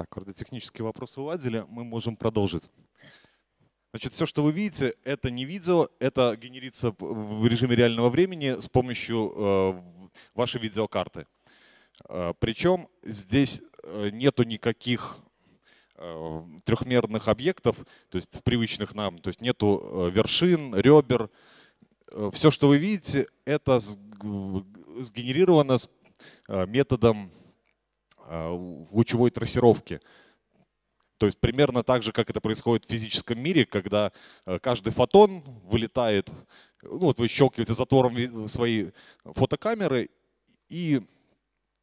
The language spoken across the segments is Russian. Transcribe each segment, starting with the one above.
Так, вроде технические вопросы уладили, мы можем продолжить. Значит, все, что вы видите, это не видео, это генерится в режиме реального времени с помощью э, вашей видеокарты. Э, причем здесь э, нету никаких э, трехмерных объектов, то есть привычных нам, то есть нету э, вершин, ребер. Э, все, что вы видите, это сгенерировано с методом лучевой трассировки. То есть примерно так же, как это происходит в физическом мире, когда э, каждый фотон вылетает, ну вот вы щелкиваете затвором своей фотокамеры, и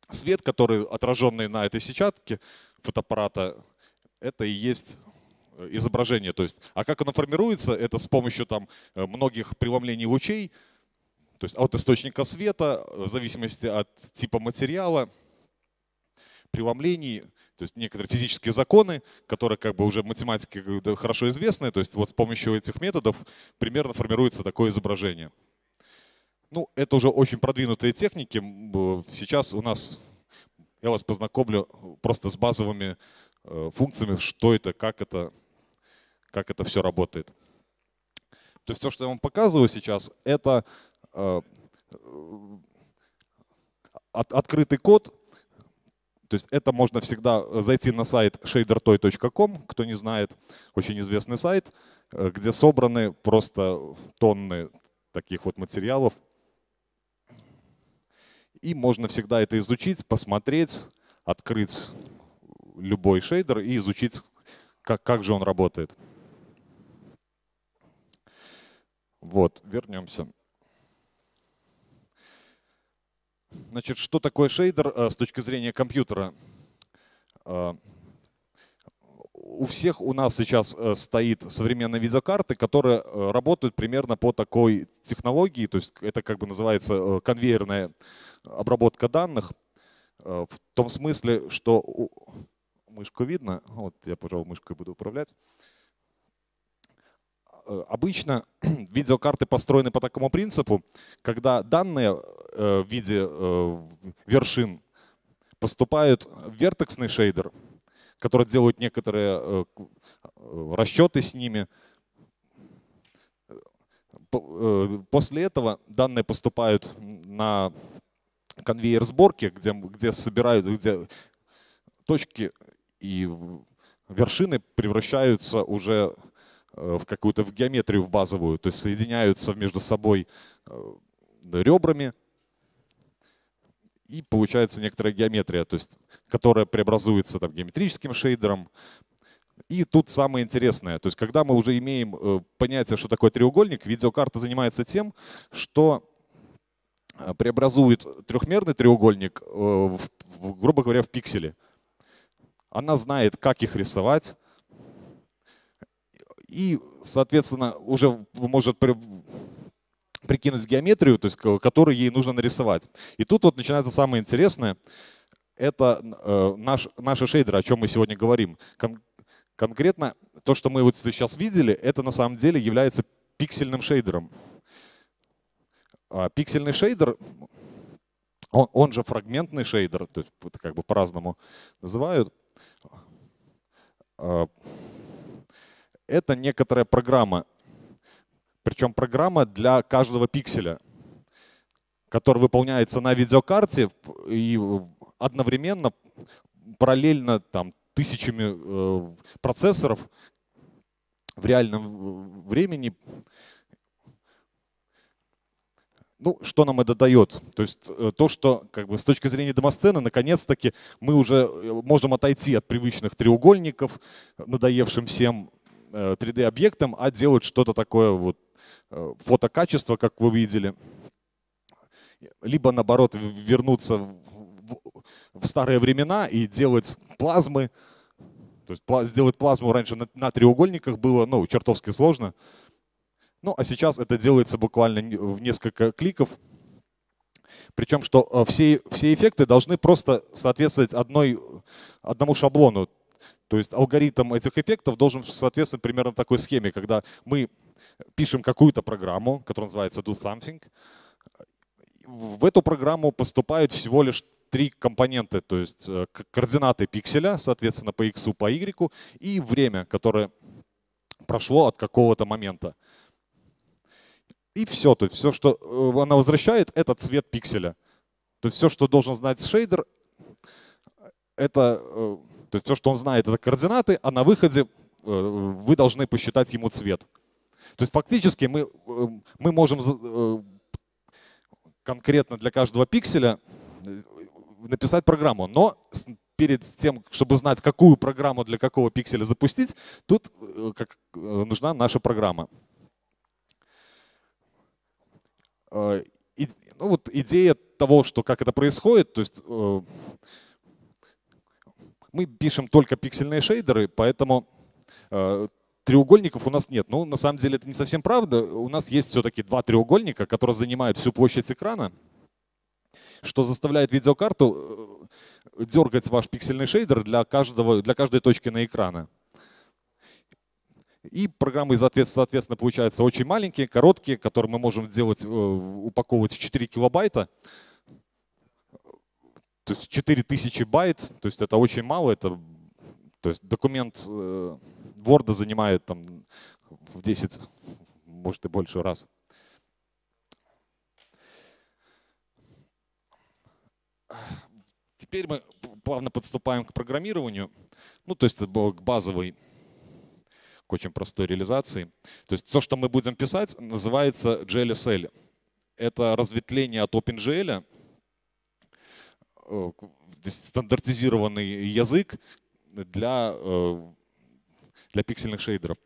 свет, который отраженный на этой сетчатке фотоаппарата, это и есть э, изображение. То есть, а как оно формируется, это с помощью там, э, многих преломлений лучей, то есть от источника света, в зависимости от типа материала, преломлений, то есть некоторые физические законы, которые как бы уже математики хорошо известны, то есть вот с помощью этих методов примерно формируется такое изображение. Ну, это уже очень продвинутые техники. Сейчас у нас, я вас познакомлю просто с базовыми э, функциями, что это, как это, как это все работает. То есть все, что я вам показываю сейчас, это э, открытый код, то есть это можно всегда э, зайти на сайт shadertoy.com, кто не знает, очень известный сайт, э, где собраны просто тонны таких вот материалов. И можно всегда это изучить, посмотреть, открыть любой шейдер и изучить, как, как же он работает. Вот, вернемся. Значит, что такое шейдер э, с точки зрения компьютера? Э, у всех у нас сейчас э, стоит современные видеокарты, которые работают примерно по такой технологии, то есть это как бы называется конвейерная обработка данных, в том смысле, что мышку видно, вот я, пожалуй, мышкой буду управлять. Обычно видеокарты построены по такому принципу, когда данные Э, в виде э, вершин поступают в вертексный шейдер, который делает некоторые э, расчеты с ними. После этого данные поступают на конвейер сборки, где, где собирают, где точки и вершины превращаются уже в какую-то в геометрию в базовую, то есть соединяются между собой ребрами, и получается некоторая геометрия, то есть, которая преобразуется там, геометрическим шейдером. И тут самое интересное, то есть когда мы уже имеем э, понятие, что такое треугольник, видеокарта занимается тем, что э, преобразует трехмерный треугольник, э, в, грубо говоря, в пиксели. Она знает, как их рисовать, и, соответственно, уже может прикинуть геометрию, то есть, которую ей нужно нарисовать. И тут вот начинается самое интересное. Это э, наш, наши шейдеры, о чем мы сегодня говорим. Кон конкретно то, что мы вот сейчас видели, это на самом деле является пиксельным шейдером. А пиксельный шейдер, он, он же фрагментный шейдер, то есть как бы по-разному называют. Это некоторая программа, причем программа для каждого пикселя, который выполняется на видеокарте и одновременно, параллельно там, тысячами э, процессоров в реальном времени. Ну, что нам это дает? То есть э, то, что как бы, с точки зрения демосцены, наконец-таки мы уже э, можем отойти от привычных треугольников, надоевшим всем 3D-объектам, а делать что-то такое вот Э, фотокачество, как вы видели, либо наоборот вернуться в старые времена и делать плазмы. То есть сделать плазму раньше на, на треугольниках было ну, чертовски сложно. Ну, а сейчас это делается буквально в несколько кликов. Причем, что э, все, все эффекты должны просто соответствовать одной, одному шаблону. То есть алгоритм этих эффектов должен соответствовать примерно такой схеме, когда мы пишем какую-то программу, которая называется do something. В эту программу поступает всего лишь три компоненты, то есть э, координаты пикселя, соответственно, по x, по y, и время, которое прошло от какого-то момента. И все, то есть все, что э, она возвращает, это цвет пикселя. То есть все, что должен знать шейдер, это, э, то есть все, что он знает, это координаты, а на выходе вы должны посчитать ему цвет. То есть фактически мы, мы можем конкретно для каждого пикселя написать программу. Но перед тем, чтобы знать, какую программу для какого пикселя запустить, тут э, как, э, нужна наша программа. Э, и, ну вот идея того, что как это происходит, то есть мы пишем только пиксельные шейдеры, поэтому треугольников у нас нет. Ну, на самом деле это не совсем правда. У нас есть все-таки два треугольника, которые занимают всю площадь экрана что заставляет видеокарту э, дергать ваш пиксельный шейдер для, каждого, для каждой точки на экране. И программы, соответственно, получаются очень маленькие, короткие, которые мы можем делать, э, упаковывать в 4 килобайта. То есть 4000 байт, то есть это очень мало, это, то есть документ э, Word занимает там в 10, может и больше раз. Теперь мы плавно подступаем к программированию, ну, то есть к базовой, к очень простой реализации. То есть то, что мы будем писать, называется GLSL. Это разветвление от OpenGL, стандартизированный язык для, э, для пиксельных шейдеров.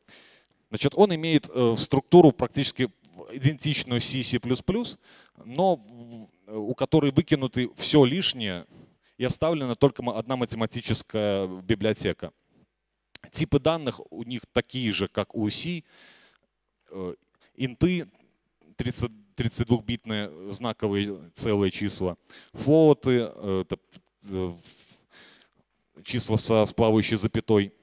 Значит, он имеет э, структуру практически идентичную C, C++, но у которой выкинуты все лишнее и оставлена только одна математическая библиотека. Типы данных у них такие же, как у C. Э, инты 32-битные знаковые целые числа. Флоуты, э, это э, числа со плавающей запятой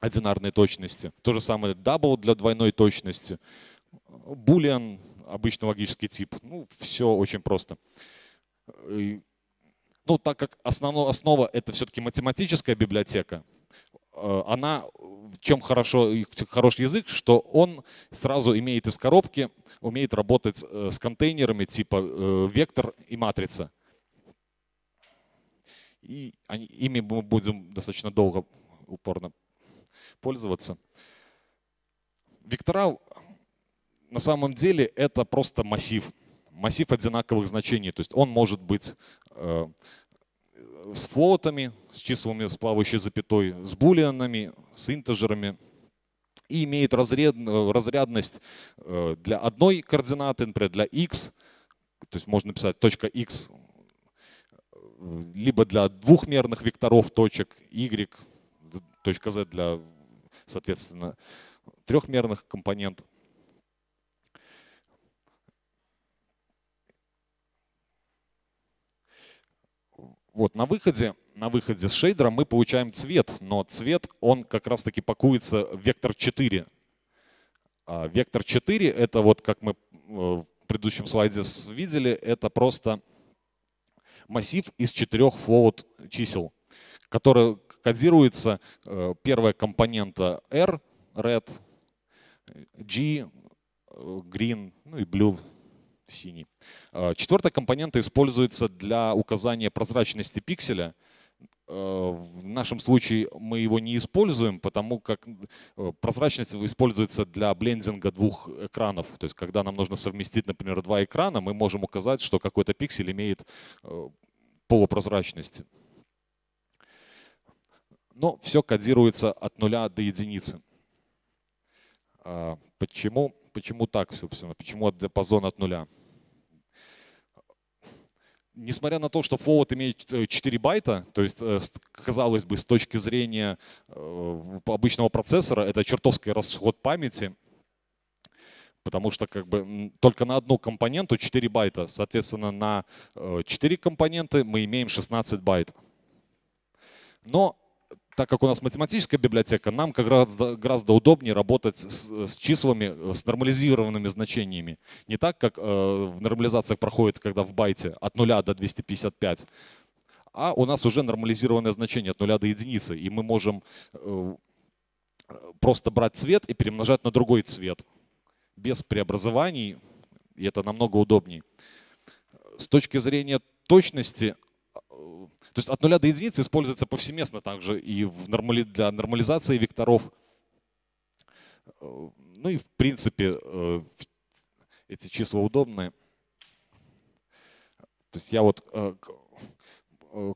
одинарной точности. То же самое double для двойной точности. Boolean обычный логический тип. Ну, все очень просто. Ну, так как основно, основа это все-таки математическая библиотека, э, она чем хорошо, хороший язык, что он сразу имеет из коробки, умеет работать э, с контейнерами типа э, вектор и матрица. И они, ими мы будем достаточно долго, упорно пользоваться. Вектора на самом деле это просто массив. Массив одинаковых значений. То есть он может быть с флотами, с числами с плавающей запятой, с булианами, с интеджерами. И имеет разряд, э, разрядность э, для одной координаты, например, для x. То есть можно написать точка x либо для двухмерных векторов точек y, точка z для, соответственно, трехмерных компонентов. Вот на выходе, на выходе с шейдера мы получаем цвет, но цвет, он как раз таки пакуется в вектор 4. А вектор 4 это вот, как мы э, в предыдущем слайде видели, это просто массив из четырех float чисел, который кодируется э, первая компонента R, red, G, э, green, ну и blue, синий. А, четвертая компонента используется для указания прозрачности пикселя. А, в нашем случае мы его не используем, потому как э, прозрачность используется для блендинга двух экранов. То есть когда нам нужно совместить, например, два экрана, мы можем указать, что какой-то пиксель имеет э, полупрозрачности. Но все кодируется от нуля до единицы. А, почему, почему так, собственно? Почему от диапазона от нуля? Несмотря на то, что float имеет 4 э, байта, то есть, э, казалось бы, с точки зрения э, обычного процессора, это чертовский расход памяти, потому что как бы только на одну компоненту 4 байта, соответственно, на 4 компоненты мы имеем 16 байт. Но так как у нас математическая библиотека, нам раз гораздо удобнее работать с, с числами, с нормализированными значениями. Не так, как э, в нормализациях проходит, когда в байте от 0 до 255. а у нас уже нормализированное значение от нуля до единицы, и мы можем э, просто брать цвет и перемножать на другой цвет без преобразований, и это намного удобнее. С точки зрения точности, э, то есть от нуля до единицы используется повсеместно также и в нормали, для нормализации векторов. Э, ну и в принципе эти числа удобные. То есть я вот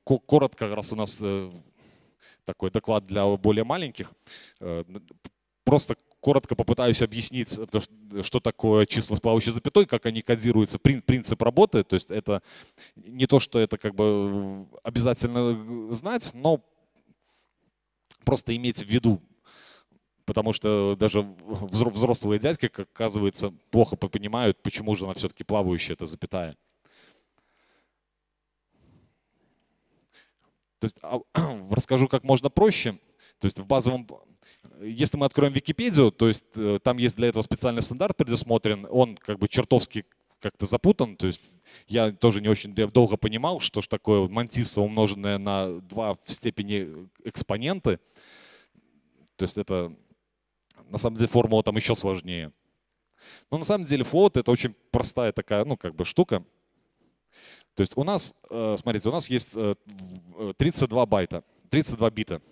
коротко, раз у нас такой доклад для более маленьких. Э, просто коротко попытаюсь объяснить, э, что такое числа с плавающей запятой, как они кодируются, принцип работы. То есть это не то, что это как бы обязательно знать, но просто иметь в виду. Потому что даже взрослые дядьки, как оказывается, плохо понимают, почему же она все-таки плавающая, эта запятая. То есть а, расскажу как можно проще. То есть в базовом, если мы откроем Википедию, то есть э, там есть для этого специальный стандарт предусмотрен, он как бы чертовски как-то запутан, то есть я тоже не очень долго понимал, что ж такое мантиса, умноженное на 2 в степени экспоненты. То есть это, на самом деле, формула там еще сложнее. Но на самом деле float это очень простая такая, ну, как бы штука. То есть у нас, э, смотрите, у нас есть 32 э, байта, 32 бита.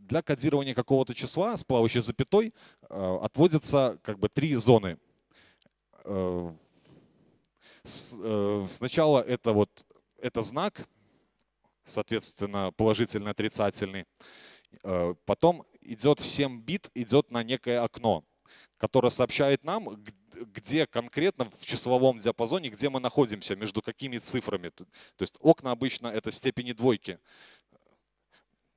Для кодирования какого-то числа с плавающей запятой э, отводятся как бы три зоны. Сначала это вот это знак, соответственно, положительный, отрицательный. Потом идет 7 бит, идет на некое окно, которое сообщает нам, где конкретно в числовом диапазоне, где мы находимся, между какими цифрами. То есть окна обычно это степени двойки.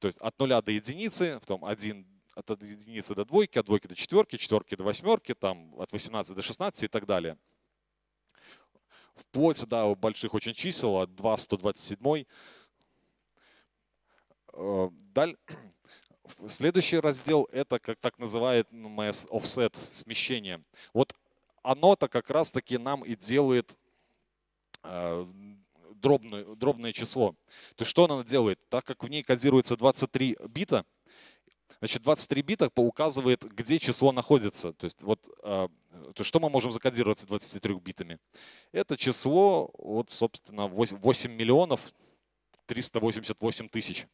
То есть от нуля до единицы, потом один от единицы до двойки, от двойки до четверки, четверки до восьмерки, там от 18 до 16 и так далее. Вплоть до больших очень чисел, от 2, 127. Э, далее, следующий раздел это как так называемое offset смещение. Вот оно-то как раз-таки нам и делает э, дробное, дробное число. То есть что оно делает? Так как в ней кодируется 23 бита, значит 23 бита указывает, где число находится. То есть вот э, то есть что мы можем закодировать с 23 битами? Это число, вот собственно 8 миллионов 388 тысяч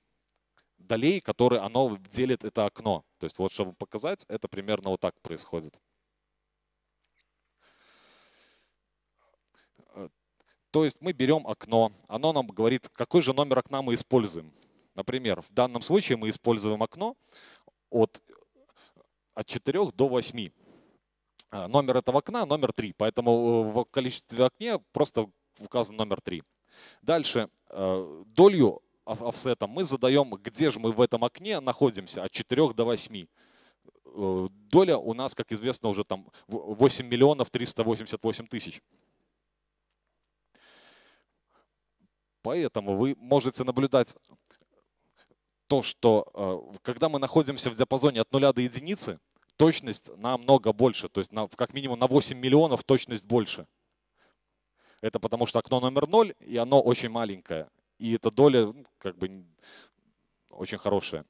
долей, которые оно делит это окно. То есть вот чтобы показать, это примерно вот так происходит. То есть мы берем окно, оно нам говорит, какой же номер окна мы используем. Например, в данном случае мы используем окно от, от 4 до 8. А, номер этого окна номер 3, поэтому э, в количестве окне просто указан номер 3. Дальше э, долю офсетом мы задаем, где же мы в этом окне находимся, от 4 до 8. Э, доля у нас, как известно, уже там 8 миллионов 388 тысяч. Поэтому вы можете наблюдать то, что э, когда мы находимся в диапазоне от нуля до единицы, точность намного больше, то есть на, как минимум на 8 миллионов точность больше. Это потому что окно номер 0, и оно очень маленькое. И эта доля как бы очень хорошая.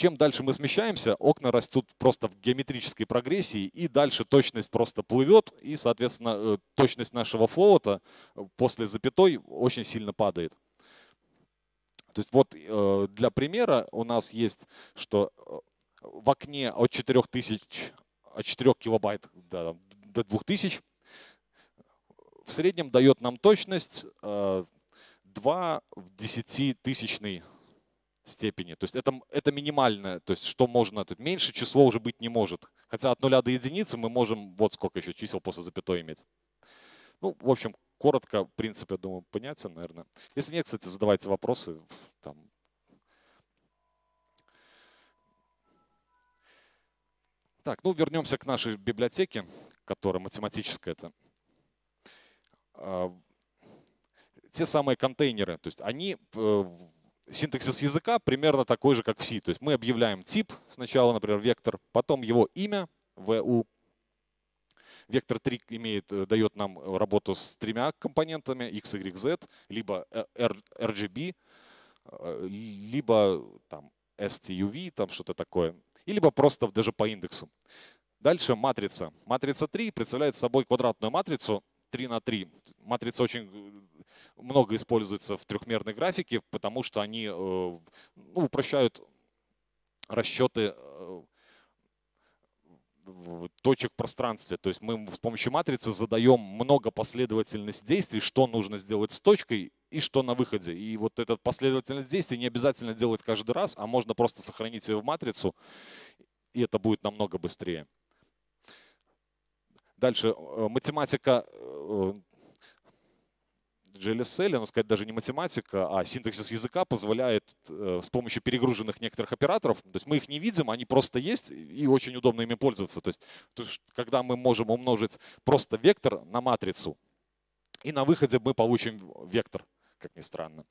Чем дальше мы смещаемся, окна растут просто в геометрической прогрессии, и дальше точность просто плывет, и, соответственно, э, точность нашего флоута э, после запятой очень сильно падает. То есть вот э, для примера у нас есть, что в окне от 4000, от 4 килобайт до, до 2000 в среднем дает нам точность 2 в 10 тысячный степени. То есть это, это минимальное, то есть что можно, тут меньше число уже быть не может. Хотя от нуля до единицы мы можем вот сколько еще чисел после запятой иметь. Ну, в общем, коротко принцип, я думаю, понятен, наверное. Если нет, кстати, задавайте вопросы. Там. Так, ну вернемся к нашей библиотеке, которая математическая. Это а, те самые контейнеры, то есть они э, синтаксис языка примерно такой же, как в C. То есть мы объявляем тип сначала, например, вектор, потом его имя, vu, Вектор 3 имеет, дает нам работу с тремя компонентами X, Y, Z, либо RGB, либо там STUV, там что-то такое, и либо просто даже по индексу. Дальше матрица. Матрица 3 представляет собой квадратную матрицу 3 на 3. Матрица очень много используется в трехмерной графике, потому что они э, ну, упрощают расчеты э, точек пространстве. То есть мы с помощью матрицы задаем много последовательность действий, что нужно сделать с точкой и что на выходе. И вот эта последовательность действий не обязательно делать каждый раз, а можно просто сохранить ее в матрицу, и это будет намного быстрее. Дальше э, математика GLSL, но сказать даже не математика, а синтаксис языка позволяет э, с помощью перегруженных некоторых операторов, то есть мы их не видим, они просто есть и очень удобно ими пользоваться. То есть, то есть когда мы можем умножить просто вектор на матрицу, и на выходе мы получим вектор, как ни странно.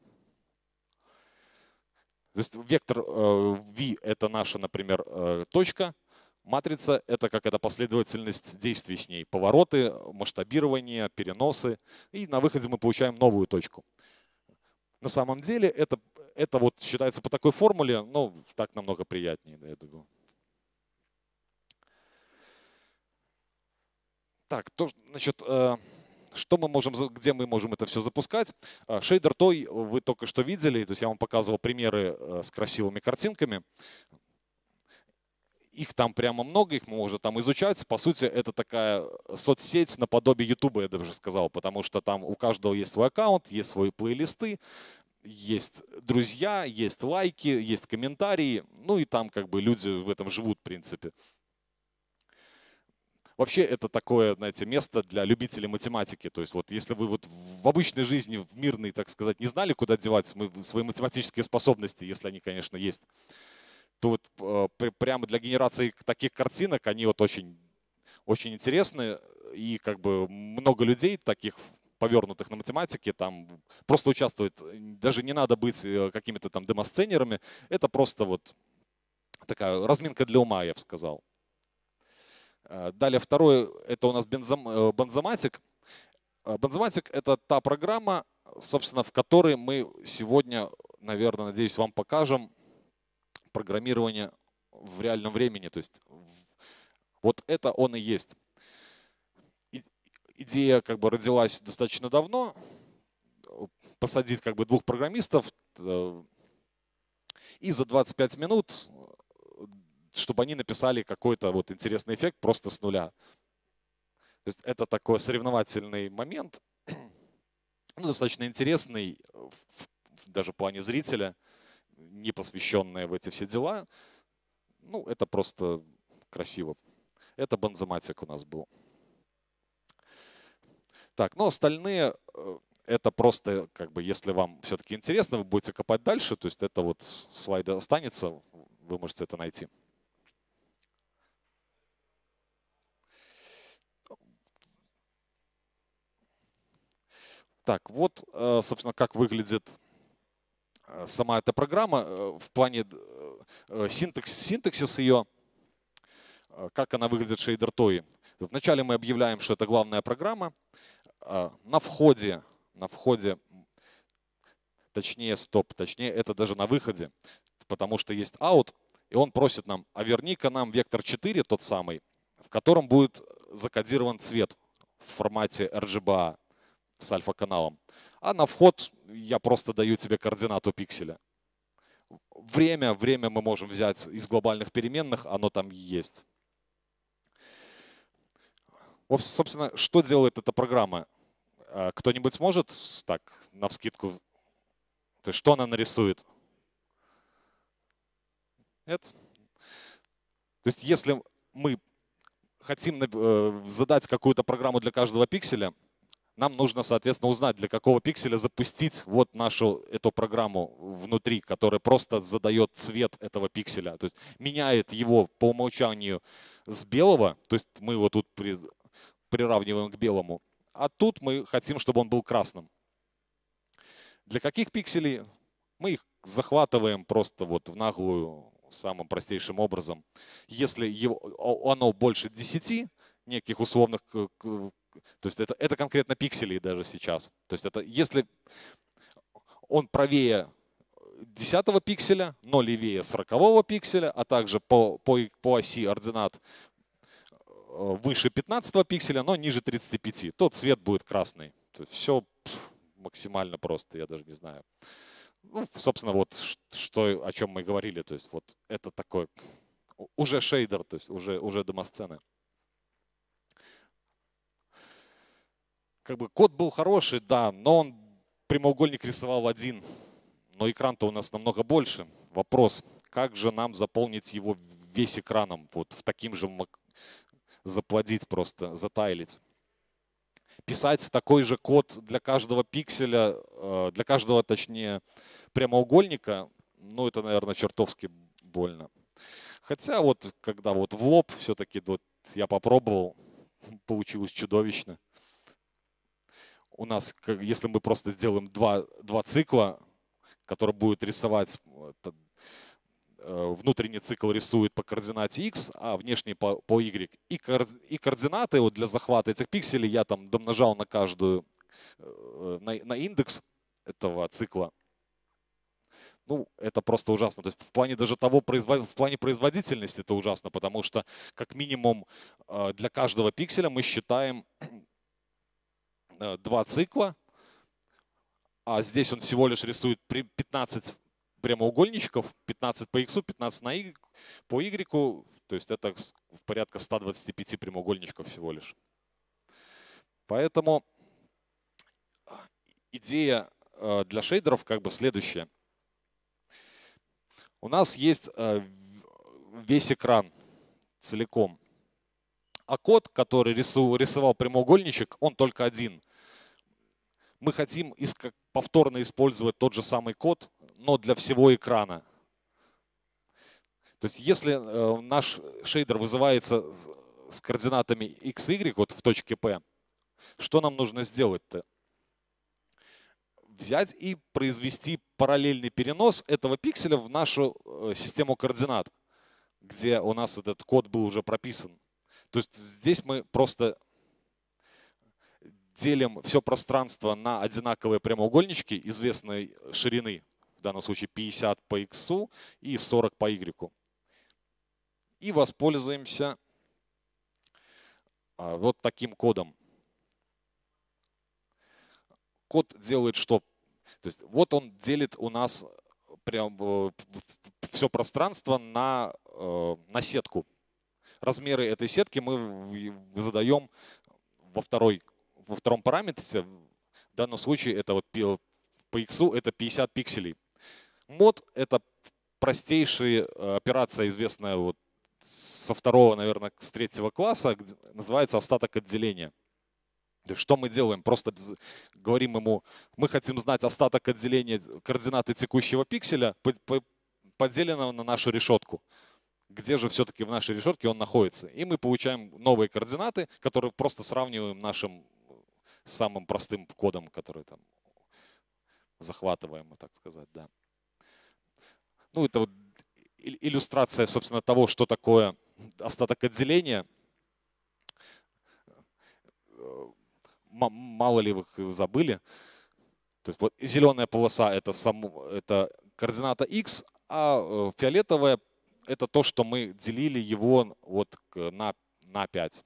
То есть вектор э, v это наша, например, э, точка, Матрица — это как эта последовательность действий с ней. Повороты, масштабирование, переносы. И на выходе мы получаем новую точку. На самом деле это, это вот считается по такой формуле, ну, так намного приятнее, я думаю. Так, то, значит, э, что мы можем, где мы можем это все запускать? Шейдер той вы только что видели, то есть я вам показывал примеры э, с красивыми картинками их там прямо много, их можно там изучать. По сути, это такая соцсеть наподобие YouTube, я даже сказал, потому что там у каждого есть свой аккаунт, есть свои плейлисты, есть друзья, есть лайки, есть комментарии, ну и там как бы люди в этом живут, в принципе. Вообще это такое, знаете, место для любителей математики. То есть вот если вы вот в обычной жизни, в мирной, так сказать, не знали, куда девать свои математические способности, если они, конечно, есть, вот э, прямо для генерации таких картинок они вот очень, очень интересны. И как бы много людей таких повернутых на математике, там просто участвует. Даже не надо быть э, какими-то там демосценерами. Это просто вот такая разминка для ума, я бы сказал. Э, далее второе, это у нас бензом, бензоматик. Бензоматик это та программа, собственно, в которой мы сегодня, наверное, надеюсь, вам покажем программирование в реальном времени. То есть вот это он и есть. Идея как бы родилась достаточно давно. Посадить как бы двух программистов э, и за 25 минут, чтобы они написали какой-то вот интересный эффект просто с нуля. То есть это такой соревновательный момент, ну, достаточно интересный даже в плане зрителя – не посвященные в эти все дела. Ну, это просто красиво. Это бензоматик у нас был. Так, ну остальные, э, это просто, как бы, если вам все-таки интересно, вы будете копать дальше, то есть это вот слайды останется, вы можете это найти. Так, вот, э, собственно, как выглядит сама эта программа э, в плане э, синтаксис, синтаксис ее, как она выглядит шейдер TOI. Вначале мы объявляем, что это главная программа. На входе, на входе, точнее, стоп, точнее, это даже на выходе, потому что есть out, и он просит нам, а верни-ка нам вектор 4, тот самый, в котором будет закодирован цвет в формате RGBA с альфа-каналом. А на вход я просто даю тебе координату пикселя. Время, время мы можем взять из глобальных переменных, оно там есть. Вот, собственно, что делает эта программа? А, кто-нибудь может так, на вскидку, то есть что она нарисует? Нет? То есть если мы хотим э, задать какую-то программу для каждого пикселя, нам нужно, соответственно, узнать, для какого пикселя запустить вот нашу эту программу внутри, которая просто задает цвет этого пикселя, то есть меняет его по умолчанию с белого, то есть мы его тут при, приравниваем к белому, а тут мы хотим, чтобы он был красным. Для каких пикселей? Мы их захватываем просто вот в наглую самым простейшим образом. Если его, оно больше 10, неких условных, то есть это, это конкретно пиксели даже сейчас. То есть это если он правее 10 пикселя, но левее 40 пикселя, а также по, по, по оси ординат выше 15 пикселя, но ниже 35, тот цвет будет красный. То есть все максимально просто, я даже не знаю. Ну, собственно, вот что, о чем мы говорили. То есть вот это такой уже шейдер, то есть уже, уже домосцены. Как бы код был хороший, да, но он прямоугольник рисовал один. Но экран-то у нас намного больше. Вопрос, как же нам заполнить его весь экраном, вот в таким же заплодить просто, затайлить писать такой же код для каждого пикселя, э, для каждого, точнее, прямоугольника, ну, это, наверное, чертовски больно. Хотя вот, когда вот в лоб все-таки вот я попробовал, получилось чудовищно. У нас, если мы просто сделаем два, два цикла, который будет рисовать Э, внутренний цикл рисует по координате x, а внешний по, по y. И, и координаты вот для захвата этих пикселей я там домножал на каждую, э, на, на индекс этого цикла. Ну, это просто ужасно. То есть в плане даже того, в плане производительности это ужасно, потому что как минимум э, для каждого пикселя мы считаем два цикла, а здесь он всего лишь рисует 15 прямоугольничков, 15 по x, 15 на y, по y, то есть это порядка 125 прямоугольничков всего лишь. Поэтому идея э, для шейдеров как бы следующая. У нас есть э, весь экран целиком. А код, который рисовал прямоугольничек, он только один. Мы хотим повторно использовать тот же самый код, но для всего экрана. То есть если э, наш шейдер вызывается с координатами x, y вот в точке P, что нам нужно сделать-то? Взять и произвести параллельный перенос этого пикселя в нашу э, систему координат, где у нас этот код был уже прописан. То есть здесь мы просто делим все пространство на одинаковые прямоугольнички известной ширины в данном случае 50 по x и 40 по y. И воспользуемся а, вот таким кодом. Код делает что? То есть вот он делит у нас прям э, все пространство на, э, на сетку. Размеры этой сетки мы задаем во, второй, во втором параметре. В данном случае это вот по x это 50 пикселей. Мод — это простейшая э, операция, известная вот со второго, наверное, с третьего класса, называется остаток отделения. То есть что мы делаем? Просто говорим ему, мы хотим знать остаток отделения координаты текущего пикселя, поделенного на нашу решетку. Где же все-таки в нашей решетке он находится? И мы получаем новые координаты, которые просто сравниваем нашим самым простым кодом, который там захватываем, так сказать, да. Ну, это вот иллюстрация, собственно, того, что такое остаток отделения. Мало ли вы забыли. То есть вот зеленая полоса это, сам, это координата x, а э, фиолетовая это то, что мы делили его вот на, на 5.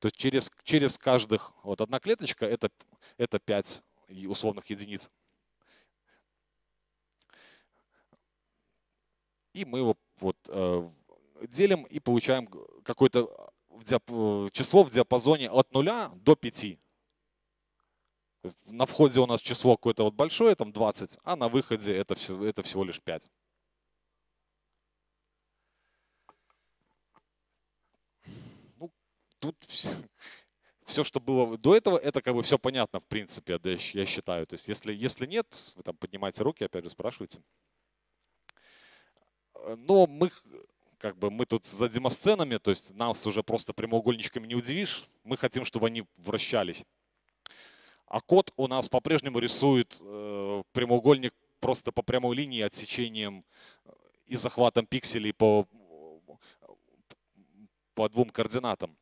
То есть через, через каждых, вот одна клеточка это, это 5 условных единиц. и мы его вот э, делим и получаем какое-то э, число в диапазоне от 0 до 5. На входе у нас число какое-то вот большое, там 20, а на выходе это, все, это всего лишь 5. Тут все, все, что было до этого, это как бы все понятно, в принципе, я считаю. То есть, если, если нет, вы там поднимайте руки, опять же, спрашивайте. Э, но мы как бы мы тут за демосценами, то есть нас уже просто прямоугольничками не удивишь. Мы хотим, чтобы они вращались. А код у нас по-прежнему рисует э, прямоугольник просто по прямой линии отсечением э, и захватом пикселей по, по двум координатам.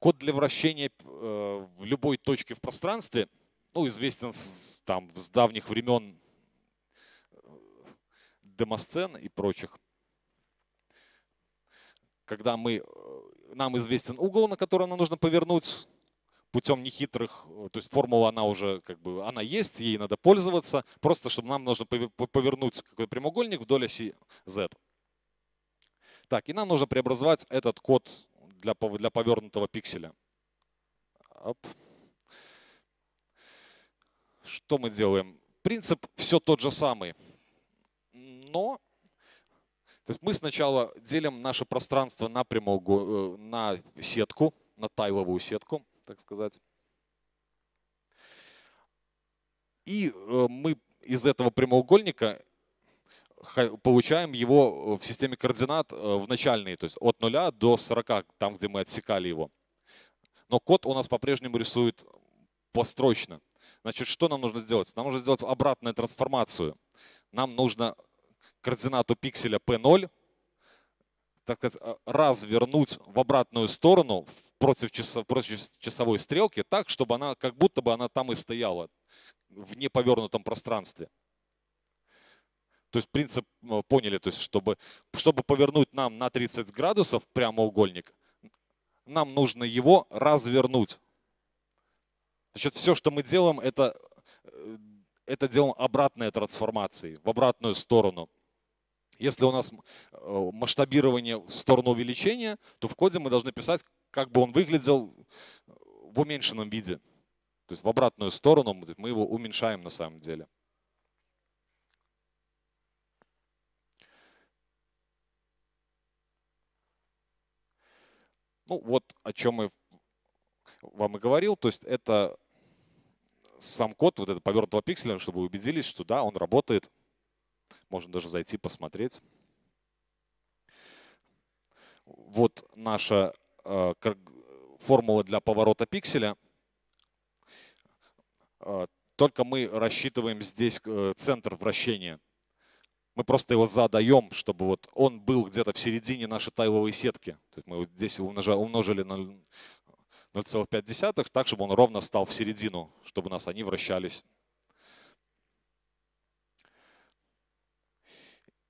Код для вращения э, в любой точке в пространстве, ну, известен с, там, с давних времен демосцен и прочих. Когда мы, нам известен угол, на который нам нужно повернуть, путем нехитрых, то есть формула она уже как бы, она есть, ей надо пользоваться, просто чтобы нам нужно повернуть какой-то прямоугольник вдоль оси z. Так, и нам нужно преобразовать этот код для, для повернутого пикселя. Оп. Что мы делаем? Принцип все тот же самый, но то есть мы сначала делим наше пространство на, прямоугол... Э, на сетку, на тайловую сетку так сказать. И э, мы из этого прямоугольника получаем его в системе координат э, в начальные, то есть от 0 до 40, там, где мы отсекали его. Но код у нас по-прежнему рисует построчно. Значит, что нам нужно сделать? Нам нужно сделать обратную трансформацию. Нам нужно координату пикселя P0 так сказать, э, развернуть в обратную сторону против, часов, против часовой стрелки так, чтобы она как будто бы она там и стояла в неповернутом пространстве. То есть принцип э, поняли, то есть чтобы, чтобы повернуть нам на 30 градусов прямоугольник, нам нужно его развернуть. Значит, все, что мы делаем, это, э, это делаем обратной трансформации, в обратную сторону. Если у нас э, масштабирование в сторону увеличения, то в коде мы должны писать, как бы он выглядел в уменьшенном виде. То есть в обратную сторону мы его уменьшаем на самом деле. Ну вот о чем я вам и говорил. То есть это сам код вот этого повернутого пикселя, чтобы вы убедились, что да, он работает. Можно даже зайти посмотреть. Вот наша э, формула для поворота пикселя. Э, только мы рассчитываем здесь э, центр вращения. Мы просто его задаем, чтобы вот он был где-то в середине нашей тайловой сетки. То есть мы вот здесь умножили на 0,5, так, чтобы он ровно стал в середину, чтобы у нас они вращались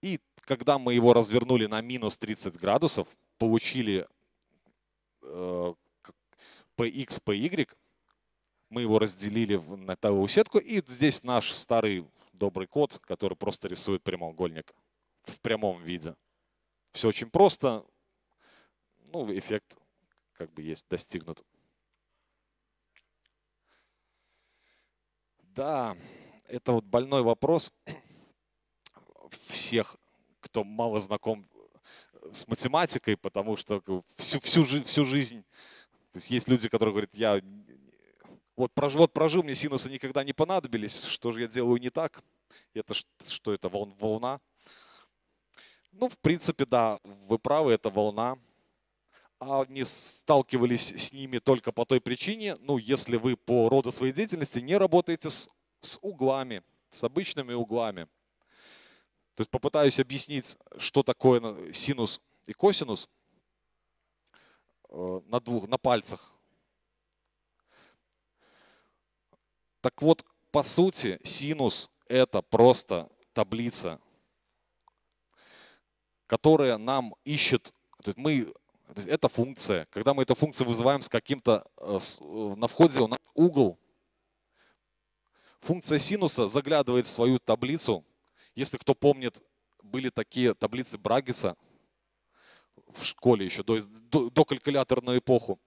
И когда мы его развернули на минус 30 градусов, получили э, px, py, мы его разделили на тайловую сетку, и здесь наш старый добрый код, который просто рисует прямоугольник в прямом виде. Все очень просто, ну, эффект как бы есть достигнут. Да, это вот больной вопрос всех, кто мало знаком с математикой, потому что всю, всю, всю жизнь то есть, есть люди, которые говорят, я вот прожил, вот прожил, мне синусы никогда не понадобились, что же я делаю не так? Это что это, волна? Ну, в принципе, да, вы правы, это волна. А не сталкивались с ними только по той причине, ну, если вы по роду своей деятельности не работаете с, с углами, с обычными углами. То есть попытаюсь объяснить, что такое синус и косинус э, на двух, на пальцах. Так вот, по сути, синус это просто таблица, которая нам ищет, то есть мы, то есть это функция. Когда мы эту функцию вызываем с каким-то, э, э, на входе у нас угол, функция синуса заглядывает в свою таблицу, если кто помнит, были такие таблицы Брагиса в школе еще, до, до, до калькуляторную эпоху.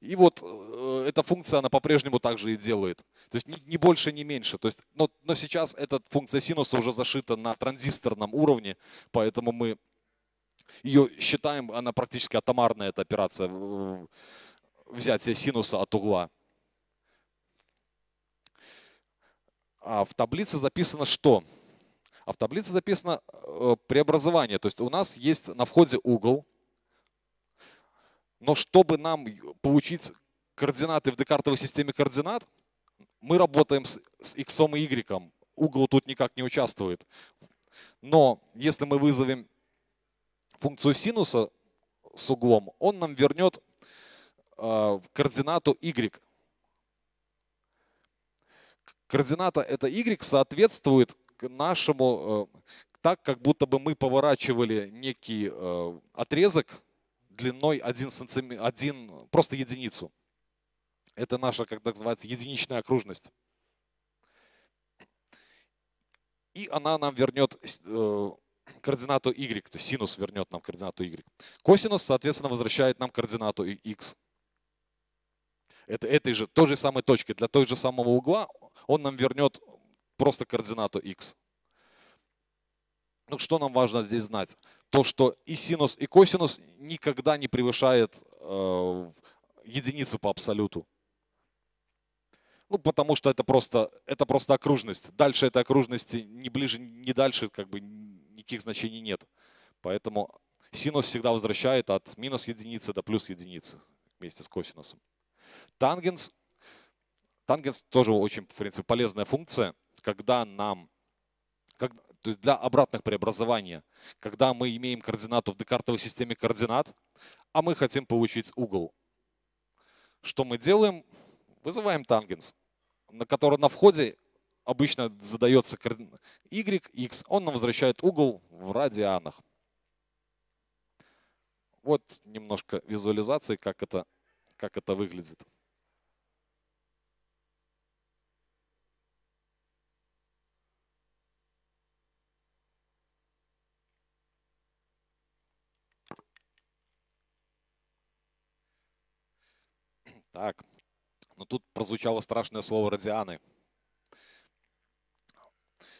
И вот э, эта функция, она по-прежнему также и делает. То есть ни, ни больше, ни меньше. То есть, но, но сейчас эта функция синуса уже зашита на транзисторном уровне, поэтому мы ее считаем, она практически атомарная, эта операция взятия синуса от угла. А в таблице записано что? А в таблице записано э, преобразование. То есть у нас есть на входе угол, но чтобы нам получить координаты в декартовой системе координат, мы работаем с, с x и y. Угол тут никак не участвует. Но если мы вызовем функцию синуса с углом, он нам вернет э, координату y. Координата это y соответствует нашему, э, так как будто бы мы поворачивали некий э, отрезок длиной 1 сантиметр, 1, просто единицу. Это наша, как называется, единичная окружность. И она нам вернет э, координату y, то есть синус вернет нам координату y. Косинус, соответственно, возвращает нам координату x. Это этой же, той же самой точки, для той же самого угла он нам вернет просто координату x. Ну, что нам важно здесь знать? То, что и синус, и косинус никогда не превышает э, единицу по абсолюту. Ну, потому что это просто, это просто окружность. Дальше этой окружности ни ближе, ни дальше, как бы никаких значений нет. Поэтому синус всегда возвращает от минус единицы до плюс единицы вместе с косинусом. Тангенс. Тангенс тоже очень, в принципе, полезная функция, когда нам, как, то есть для обратных преобразований, когда мы имеем координату в декартовой системе координат, а мы хотим получить угол. Что мы делаем? Вызываем тангенс, на который на входе обычно задается y, x, он нам возвращает угол в радианах. Вот немножко визуализации, как это, как это выглядит. Так, но тут прозвучало страшное слово радианы.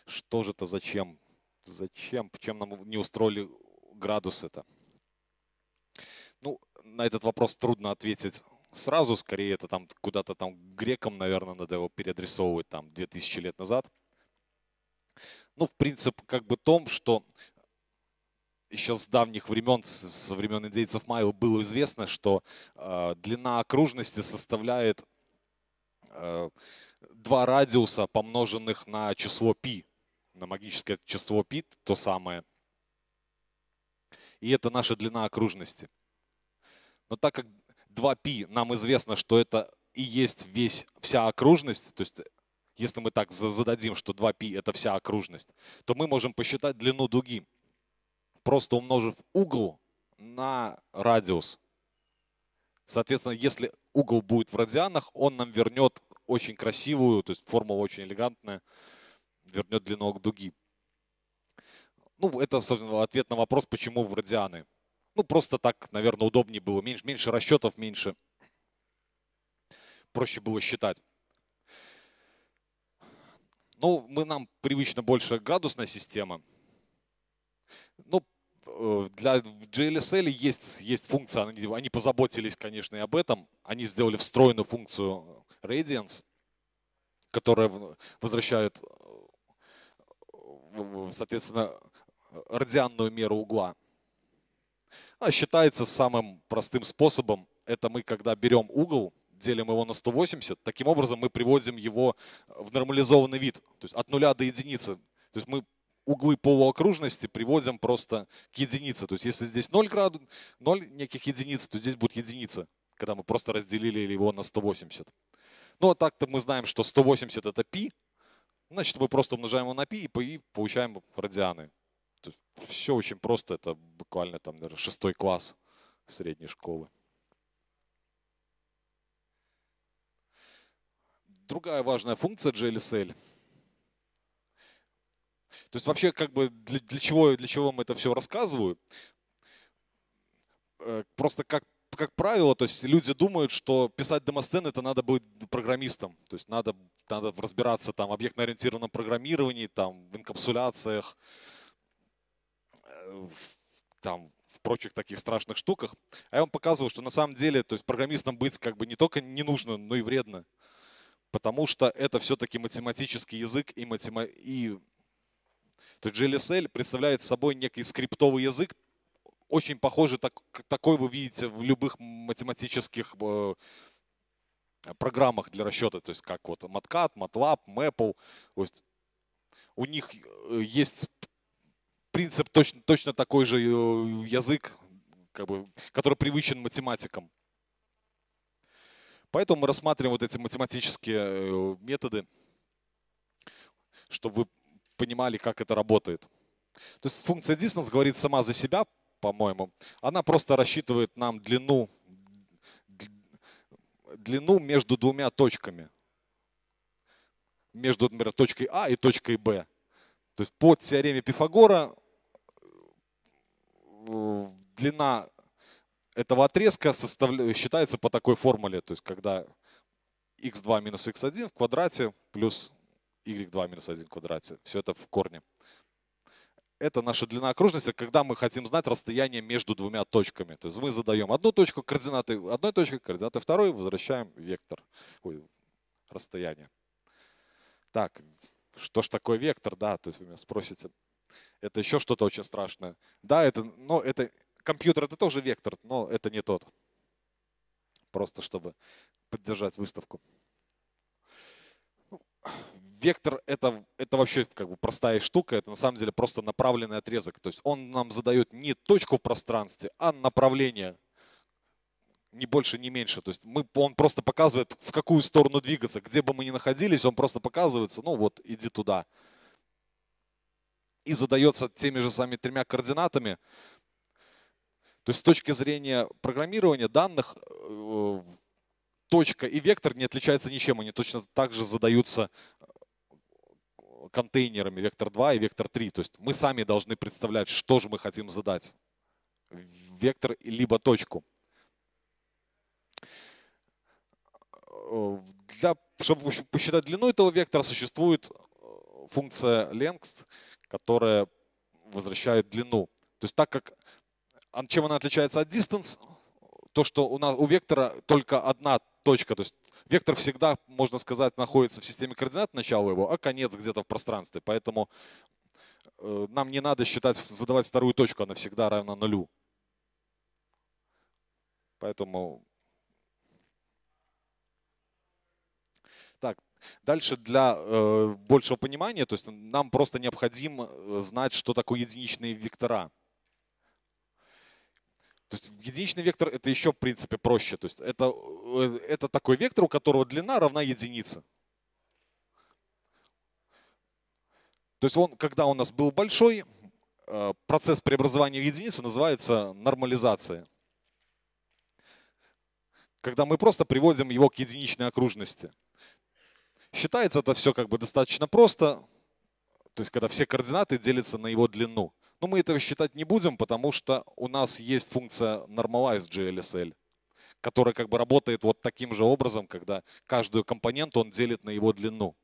Что же это, зачем? Зачем? Чем нам не устроили градус это? Ну, на этот вопрос трудно ответить сразу. Скорее, это там куда-то там грекам, наверное, надо его переадресовывать там 2000 лет назад. Ну, в принципе, как бы том, что еще с давних времен, со времен индейцев майя было известно, что э, длина окружности составляет э, два радиуса, помноженных на число π на магическое число π, то самое. И это наша длина окружности. Но так как 2π нам известно, что это и есть весь, вся окружность, то есть если мы так зададим, что 2π это вся окружность, то мы можем посчитать длину дуги, просто умножив угол на радиус. Соответственно, если угол будет в радианах, он нам вернет очень красивую, то есть формула очень элегантная, вернет длину дуги. Ну, это, собственно, ответ на вопрос, почему в радианы. Ну, просто так, наверное, удобнее было. Меньше, меньше расчетов, меньше. Проще было считать. Ну, мы нам привычно больше градусная система. Э, для GLSL есть, есть функция, они, они позаботились, конечно, и об этом. Они сделали встроенную функцию Radiance, которая возвращает соответственно, радианную меру угла. А считается самым простым способом, это мы когда берем угол, делим его на 180, таким образом мы приводим его в нормализованный вид, то есть от нуля до единицы. То есть мы углы полуокружности приводим просто к единице. То есть если здесь 0 градусов, 0 неких единиц, то здесь будет единица, когда мы просто разделили его на 180. Ну а так-то мы знаем, что 180 это π, Значит, мы просто умножаем его на π и получаем радианы. Все очень просто, это буквально там, наверное, шестой класс средней школы. Другая важная функция GLSL. То есть вообще как бы для, для, чего, для чего мы это все рассказываю? Э, просто как как правило, то есть люди думают, что писать демосцены это надо быть программистом. То есть надо, надо разбираться там объектно-ориентированном программировании, там в инкапсуляциях, э, там в прочих таких страшных штуках. А я вам показываю, что на самом деле, то есть программистом быть как бы не только не нужно, но и вредно. Потому что это все-таки математический язык и, матема... и... То есть GLSL представляет собой некий скриптовый язык, очень похожий, так, такой вы видите в любых математических э, программах для расчета, то есть как вот MATCAD, MATLAB, Maple. То есть у них э, есть принцип точно, точно такой же э, язык, как бы, который привычен математикам. Поэтому мы рассматриваем вот эти математические э, методы, чтобы вы понимали, как это работает. То есть функция distance говорит сама за себя, по-моему. Она просто рассчитывает нам длину, длину между двумя точками. Между, например, точкой А и точкой Б. То есть по теореме Пифагора э, длина этого отрезка считается по такой формуле. То есть когда x2 минус x1 в квадрате плюс y2 минус 1 в квадрате. Все это в корне. Это наша длина окружности, когда мы хотим знать расстояние между двумя точками. То есть мы задаем одну точку координаты одной точки, координаты второй, возвращаем вектор, ой, расстояние. Так, что ж такое вектор, да, то есть вы меня спросите. Это еще что-то очень страшное. Да, это, но это компьютер это тоже вектор, но это не тот. Просто чтобы поддержать выставку вектор это, это вообще как бы простая штука, это на самом деле просто направленный отрезок. То есть он нам задает не точку в пространстве, а направление. Ни больше, ни меньше. То есть мы, он просто показывает, в какую сторону двигаться. Где бы мы ни находились, он просто показывается, ну вот, иди туда. И задается теми же самыми тремя координатами. То есть с точки зрения программирования данных, э, точка и вектор не отличаются ничем. Они точно так же задаются контейнерами вектор 2 и вектор 3. То есть мы сами должны представлять, что же мы хотим задать. Вектор либо точку. Для, чтобы посчитать длину этого вектора, существует э, функция length, которая возвращает длину. То есть так как чем она отличается от distance, то, что у нас у вектора только одна точка, то есть Вектор всегда, можно сказать, находится в системе координат начала его, а конец где-то в пространстве. Поэтому э, нам не надо считать, задавать вторую точку, она всегда равна нулю. Поэтому... Так, дальше для э, большего понимания, то есть нам просто необходимо э, знать, что такое единичные вектора. То есть единичный вектор это еще в принципе проще. То есть это, э, это такой вектор, у которого длина равна единице. То есть он, когда у нас был большой, э, процесс преобразования в единицу называется нормализация. Когда мы просто приводим его к единичной окружности. Считается это все как бы достаточно просто. То есть когда все координаты делятся на его длину. Но мы этого считать не будем, потому что у нас есть функция normalize GLSL, которая как бы работает вот таким же образом, когда каждую компоненту он делит на его длину.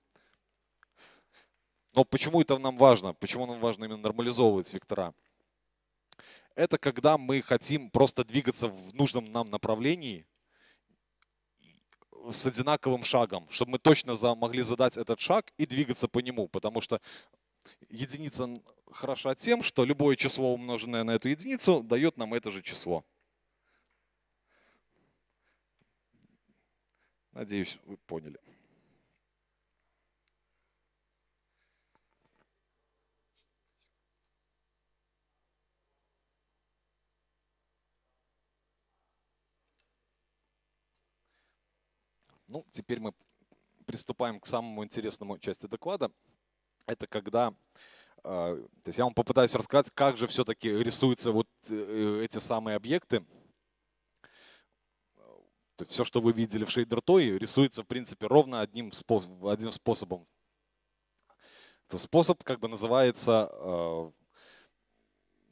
Но почему это нам важно? Почему нам важно именно нормализовывать вектора? Это когда мы хотим просто двигаться в нужном нам направлении с одинаковым шагом, чтобы мы точно могли задать этот шаг и двигаться по нему, потому что единица хороша тем, что любое число, умноженное на эту единицу, дает нам это же число. Надеюсь, вы поняли. Ну, теперь мы приступаем к самому интересному части доклада. Это когда а, то есть я вам попытаюсь рассказать, как же все-таки рисуются вот э, эти самые объекты. То есть все, что вы видели в шейдер той, рисуется в принципе ровно одним, способ, одним способом. То способ как бы называется э,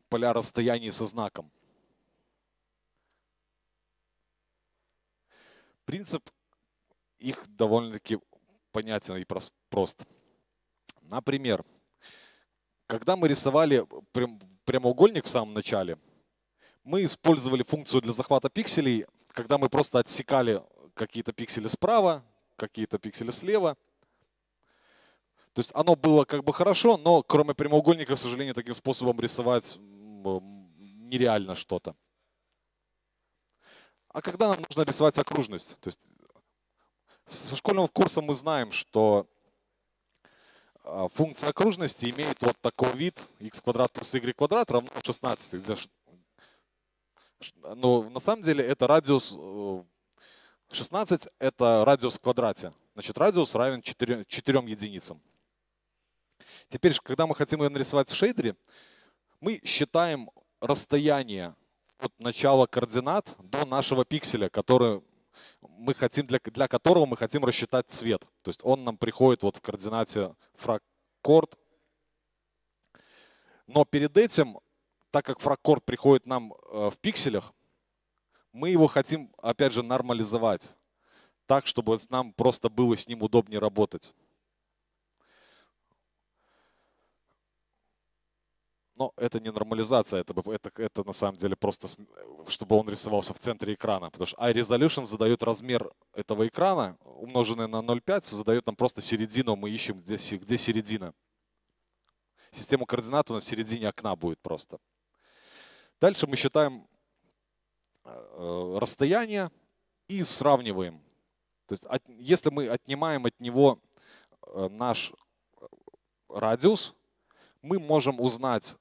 поля расстояний со знаком. Принцип их довольно-таки понятен и прост. Например, когда мы рисовали прямоугольник в самом начале, мы использовали функцию для захвата пикселей, когда мы просто отсекали какие-то пиксели справа, какие-то пиксели слева. То есть оно было как бы хорошо, но кроме прямоугольника, к сожалению, таким способом рисовать нереально что-то. А когда нам нужно рисовать окружность? То есть со школьного курса мы знаем, что функция окружности имеет вот такой вид x квадрат плюс y квадрат равно 16. Где, но на самом деле это радиус, э, 16 – это радиус в квадрате. Значит, радиус равен 4, 4 единицам. Теперь, когда мы хотим его нарисовать в шейдере, мы считаем расстояние от начала координат до нашего пикселя, который мы хотим, для, для которого мы хотим рассчитать цвет. То есть он нам приходит вот в координате фраккорд. Но перед этим, так как фраккорд приходит нам э, в пикселях, мы его хотим, опять же, нормализовать. Так, чтобы нам просто было с ним удобнее работать. Но это не нормализация, это, это, это на самом деле просто, чтобы он рисовался в центре экрана. Потому что iResolution задает размер этого экрана, умноженный на 0,5, задает нам просто середину, мы ищем, где, где середина. Система координат у нас в середине окна будет просто. Дальше мы считаем э, расстояние и сравниваем. То есть от, если мы отнимаем от него э, наш э, радиус, мы можем узнать,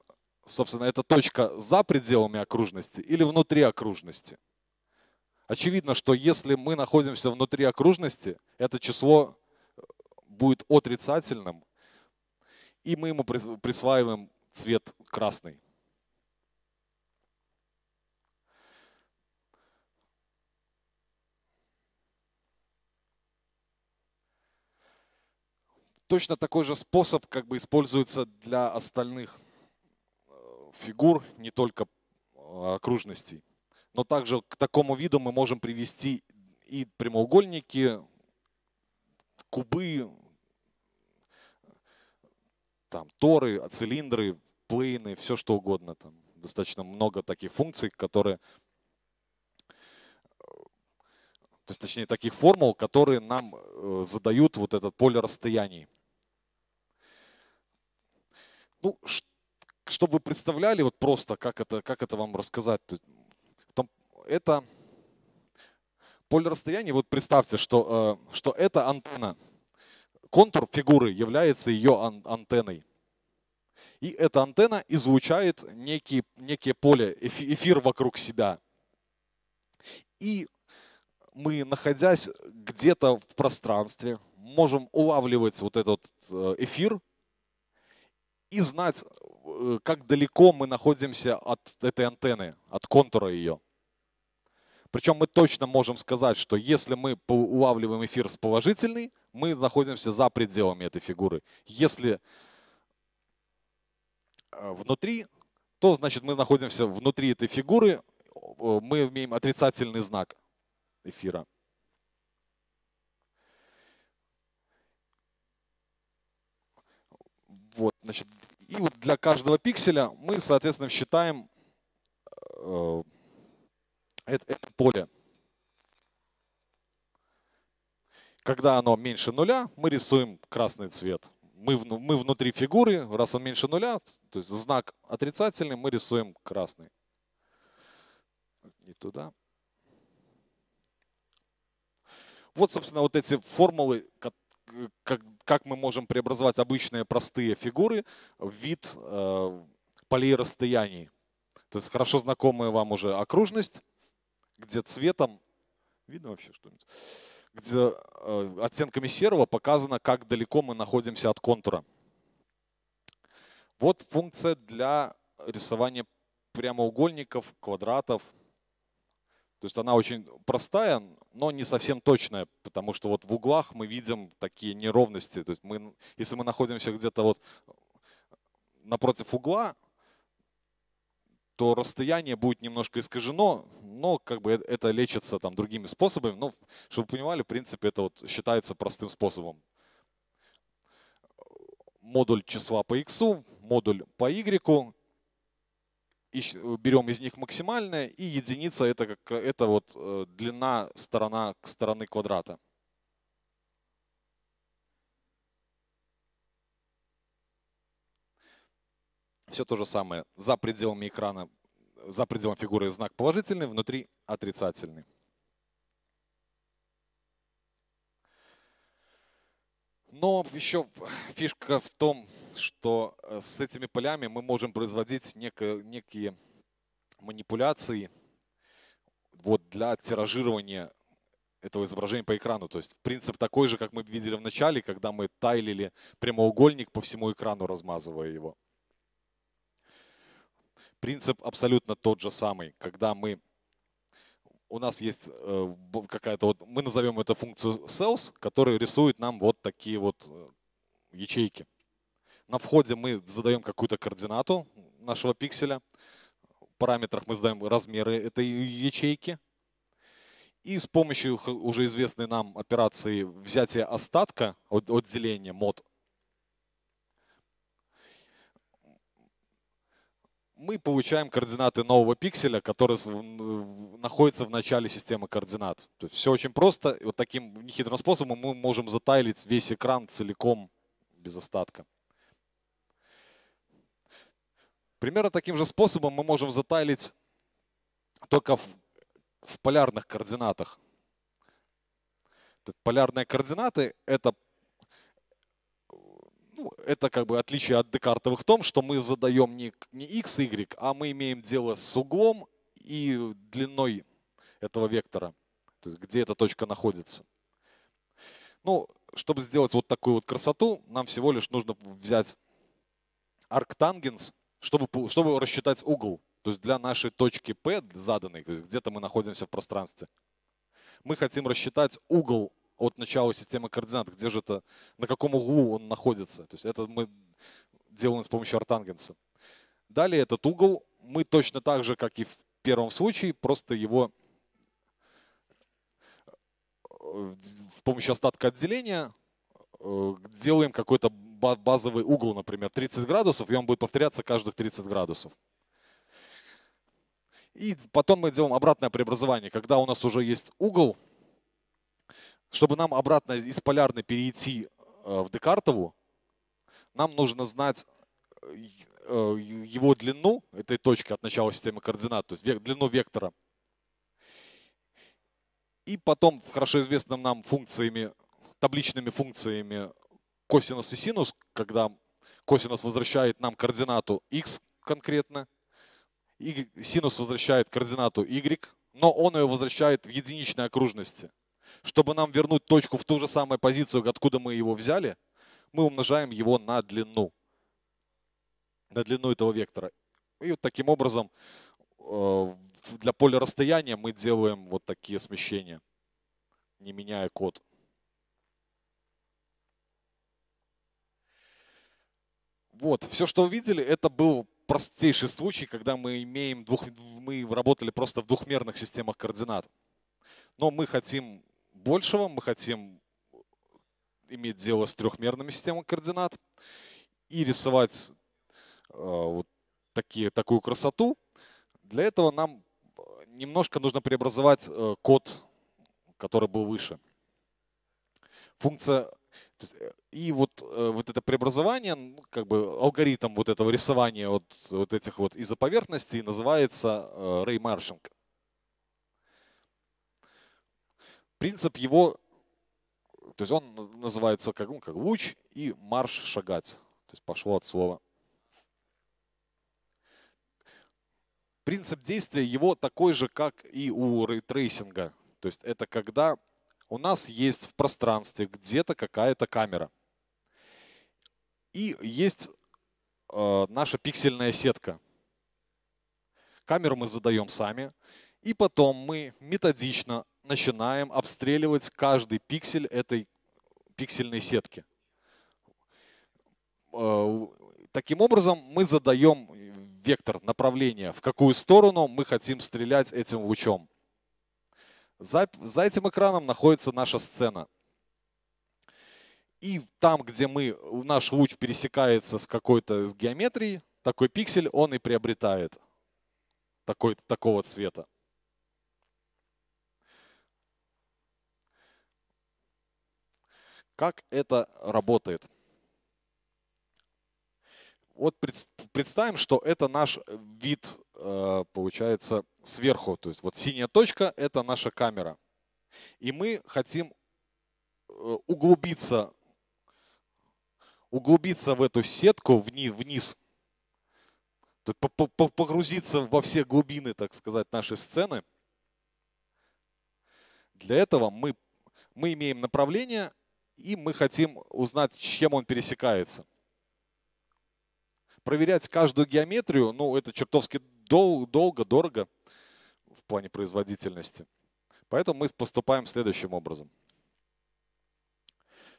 собственно, эта точка за пределами окружности или внутри окружности. Очевидно, что если мы находимся внутри окружности, это число э, будет отрицательным, и мы ему присваиваем цвет красный. Точно такой же способ как бы используется для остальных э, фигур, не только э, окружностей. Но также к такому виду мы можем привести и прямоугольники, кубы, там, торы, цилиндры, плейны, все что угодно. Там достаточно много таких функций, которые, э, то есть, точнее, таких формул, которые нам задают вот этот поле расстояний. Ну, чтобы вы представляли вот просто, как это, как это вам рассказать. Там, это поле расстояния, вот представьте, что, э, что это антенна. Контур фигуры является ее ан антенной. И эта антенна излучает некие, некие поле, эфир вокруг себя. И мы, находясь где-то в пространстве, можем улавливать вот этот э, эфир и знать, э, как далеко мы находимся от этой антенны, от контура ее. Причем мы точно можем сказать, что если мы улавливаем эфир с положительный, мы находимся за пределами этой фигуры. Если э, внутри, то значит мы находимся внутри этой фигуры, мы имеем отрицательный знак эфира. Вот, значит, для каждого пикселя мы, соответственно, считаем э, это, это поле. Когда оно меньше нуля, мы рисуем красный цвет. Мы, мы внутри фигуры, раз он меньше нуля, то есть знак отрицательный, мы рисуем красный. Не туда. Вот, собственно, вот эти формулы, как, как мы можем преобразовать обычные простые фигуры в вид э, полей расстояний. То есть хорошо знакомая вам уже окружность, где цветом, видно вообще что-нибудь, где э, оттенками серого показано, как далеко мы находимся от контура. Вот функция для рисования прямоугольников, квадратов. То есть она очень простая, но не совсем точная, потому что вот в углах мы видим такие неровности. То есть мы, если мы находимся где-то вот напротив угла, то расстояние будет немножко искажено, но как бы это лечится там другими способами. Но, чтобы вы понимали, в принципе, это вот считается простым способом. Модуль числа по x, модуль по y, берем из них максимальное, и единица это, как, это вот э, длина сторона стороны квадрата. Все то же самое. За пределами экрана, за пределом фигуры знак положительный, внутри отрицательный. Но еще фишка в том, что э, с этими полями мы можем производить некие, некие манипуляции вот, для тиражирования этого изображения по экрану. То есть принцип такой же, как мы видели в начале, когда мы тайлили прямоугольник по всему экрану, размазывая его. Принцип абсолютно тот же самый, когда мы у нас есть э, какая-то вот, мы назовем эту функцию cells, которая рисует нам вот такие вот э, ячейки. На входе мы задаем какую-то координату нашего пикселя. В параметрах мы задаем размеры этой ячейки. И с помощью уже известной нам операции взятия остатка от деления мод мы получаем координаты нового пикселя, который находится в начале системы координат. То есть все очень просто. Вот таким нехитрым способом мы можем затайлить весь экран целиком без остатка. Примерно таким же способом мы можем затайлить только в, в полярных координатах. Полярные координаты – это ну, это как бы отличие от декартовых в том, что мы задаем не, не x, y, а мы имеем дело с углом и длиной этого вектора, то есть где эта точка находится. Ну, чтобы сделать вот такую вот красоту, нам всего лишь нужно взять арктангенс, чтобы, чтобы рассчитать угол. То есть для нашей точки P заданной, то есть где-то мы находимся в пространстве. Мы хотим рассчитать угол от начала системы координат, где же это, на каком углу он находится. То есть это мы делаем с помощью артангенса. Далее этот угол мы точно так же, как и в первом случае, просто его э, с помощью остатка отделения э, делаем какой-то базовый угол, например, 30 градусов, и он будет повторяться каждых 30 градусов. И потом мы делаем обратное преобразование, когда у нас уже есть угол, чтобы нам обратно из полярной перейти э, в Декартову, нам нужно знать э, его длину этой точки от начала системы координат, то есть длину вектора. И потом хорошо известным нам функциями, табличными функциями косинус и синус, когда косинус возвращает нам координату x конкретно, и синус возвращает координату y, но он ее возвращает в единичной окружности – чтобы нам вернуть точку в ту же самую позицию, откуда мы его взяли, мы умножаем его на длину, на длину этого вектора. И вот таким образом э, для поля расстояния мы делаем вот такие смещения, не меняя код. Вот, все, что вы видели, это был простейший случай, когда мы имеем двух, мы работали просто в двухмерных системах координат. Но мы хотим большего. Мы хотим иметь дело с трехмерными системами координат и рисовать э, вот такие, такую красоту. Для этого нам немножко нужно преобразовать э, код, который был выше. Функция э, и вот, вот это преобразование, ну, как бы алгоритм вот этого рисования вот, вот этих вот изоповерхностей называется реймаршинг. Принцип его, то есть он называется как, ну, как луч и march шагать. То есть пошло от слова. Принцип действия его такой же, как и у ray tracing а. То есть это когда у нас есть в пространстве где-то какая-то камера. И есть э, наша пиксельная сетка. Камеру мы задаем сами. И потом мы методично начинаем обстреливать каждый пиксель этой пиксельной сетки. Э, таким образом, мы задаем вектор направления, в какую сторону мы хотим стрелять этим лучом. За, за этим экраном находится наша сцена. И там, где мы, наш луч пересекается с какой-то геометрией, такой пиксель он и приобретает такой, такого цвета. Как это работает? Вот представим, что это наш вид, э, получается, сверху. То есть вот синяя точка – это наша камера. И мы хотим э, углубиться, углубиться в эту сетку вниз, вниз погрузиться во все глубины, так сказать, нашей сцены. Для этого мы, мы имеем направление, и мы хотим узнать, чем он пересекается. Проверять каждую геометрию, ну, это чертовски дол- долго, дорого в плане производительности. Поэтому мы поступаем следующим образом.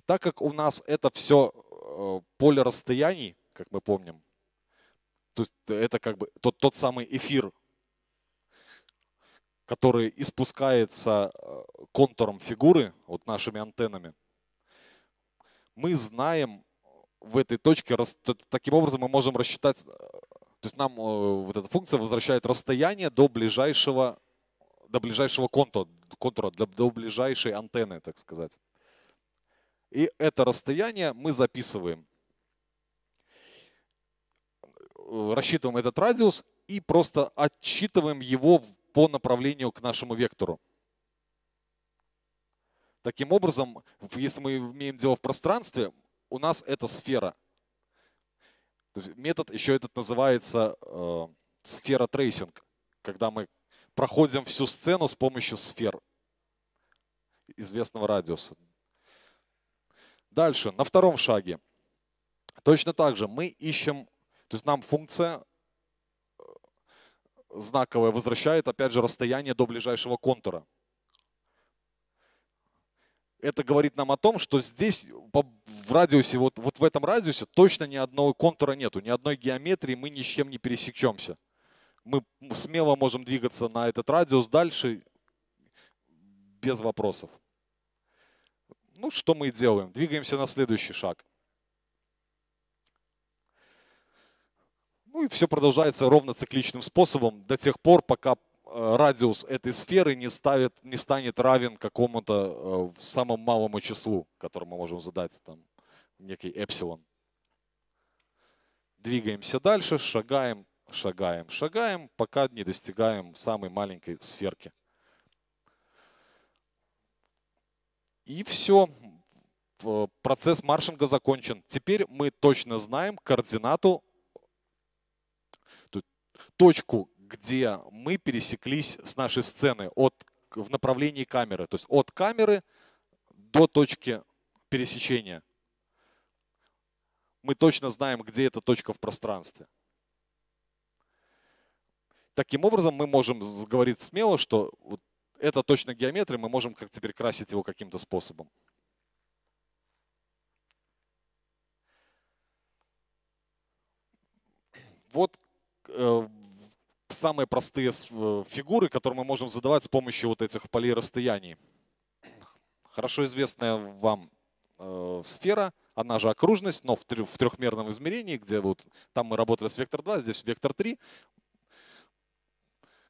Так как у нас это все э, поле расстояний, как мы помним, то есть это как бы тот, тот самый эфир, который испускается э, контуром фигуры, вот нашими антеннами, мы знаем в этой точке, таким образом мы можем рассчитать, э, то есть нам вот эта функция возвращает расстояние до ближайшего, до ближайшего контура, контура, до ближайшей антенны, так сказать. И это расстояние мы записываем. Рассчитываем этот радиус и просто отсчитываем его по направлению к нашему вектору. Таким образом, если мы имеем дело в пространстве, у нас это сфера. метод еще этот называется э, sphere tracing, когда мы проходим всю сцену с помощью сфер известного радиуса. Дальше, на втором шаге. Точно так же мы ищем, то есть нам функция э, знаковая возвращает, опять же, расстояние до ближайшего контура. Это говорит нам о том, что здесь в радиусе, вот, вот в этом радиусе точно ни одного контура нету, ни одной геометрии мы ни с чем не пересечемся. Мы смело можем двигаться на этот радиус дальше без вопросов. Ну, что мы и делаем? Двигаемся на следующий шаг. Ну и все продолжается ровно цикличным способом до тех пор, пока радиус этой сферы не, ставит, не станет равен какому-то э, самому малому числу, которое мы можем задать, там, некий эпсилон. Двигаемся дальше, шагаем, шагаем, шагаем, пока не достигаем самой маленькой сферки. И все, процесс маршинга закончен. Теперь мы точно знаем координату, точку, где мы пересеклись с нашей сцены от, в направлении камеры. То есть от камеры до точки пересечения. Мы точно знаем, где эта точка в пространстве. Таким образом, мы можем говорить смело, что вот это точно геометрия, мы можем как теперь красить его каким-то способом. Вот э, самые простые э, фигуры, которые мы можем задавать с помощью вот этих полей расстояний. Хорошо известная вам э, сфера, она же окружность, но в, в трехмерном измерении, где вот там мы работали с вектор 2, здесь вектор 3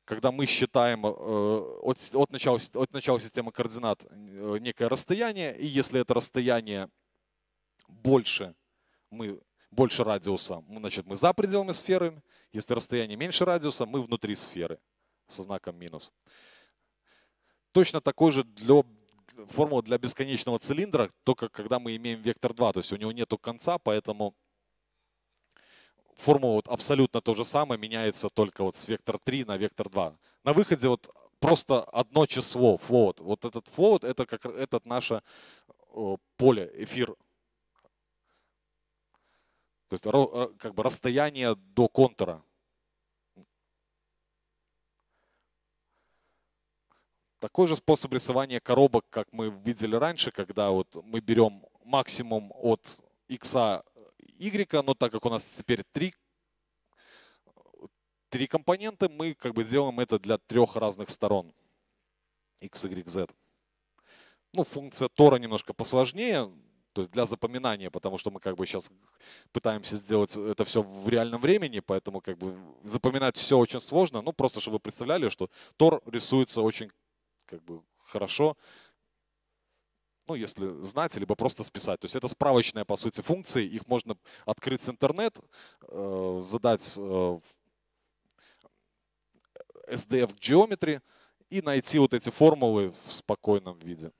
когда мы считаем э, от, от, начала, от начала системы координат э, некое расстояние, и если это расстояние больше, мы, больше радиуса, значит, мы за пределами сферы, если расстояние меньше радиуса, мы внутри сферы со знаком минус. Точно такой же для, формула для бесконечного цилиндра, только когда мы имеем вектор 2, то есть у него нет конца, поэтому формула вот абсолютно то же самое, меняется только вот с вектор 3 на вектор 2. На выходе вот просто одно число, float. Вот этот float, это как этот наше поле, эфир. То есть э, как бы расстояние до контура. Такой же способ рисования коробок, как мы видели раньше, когда вот мы берем максимум от x Y, но так как у нас теперь три, три компонента, мы как бы делаем это для трех разных сторон. X, Y, Z. Ну, функция Тора немножко посложнее, то есть для запоминания, потому что мы как бы сейчас пытаемся сделать это все в реальном времени, поэтому как бы запоминать все очень сложно. Ну, просто чтобы вы представляли, что Тор рисуется очень как бы хорошо ну, если знать, либо просто списать. То есть это справочная, по сути, функции. Их можно открыть с интернет, э, задать э, SDF Geometry и найти вот эти формулы в спокойном виде.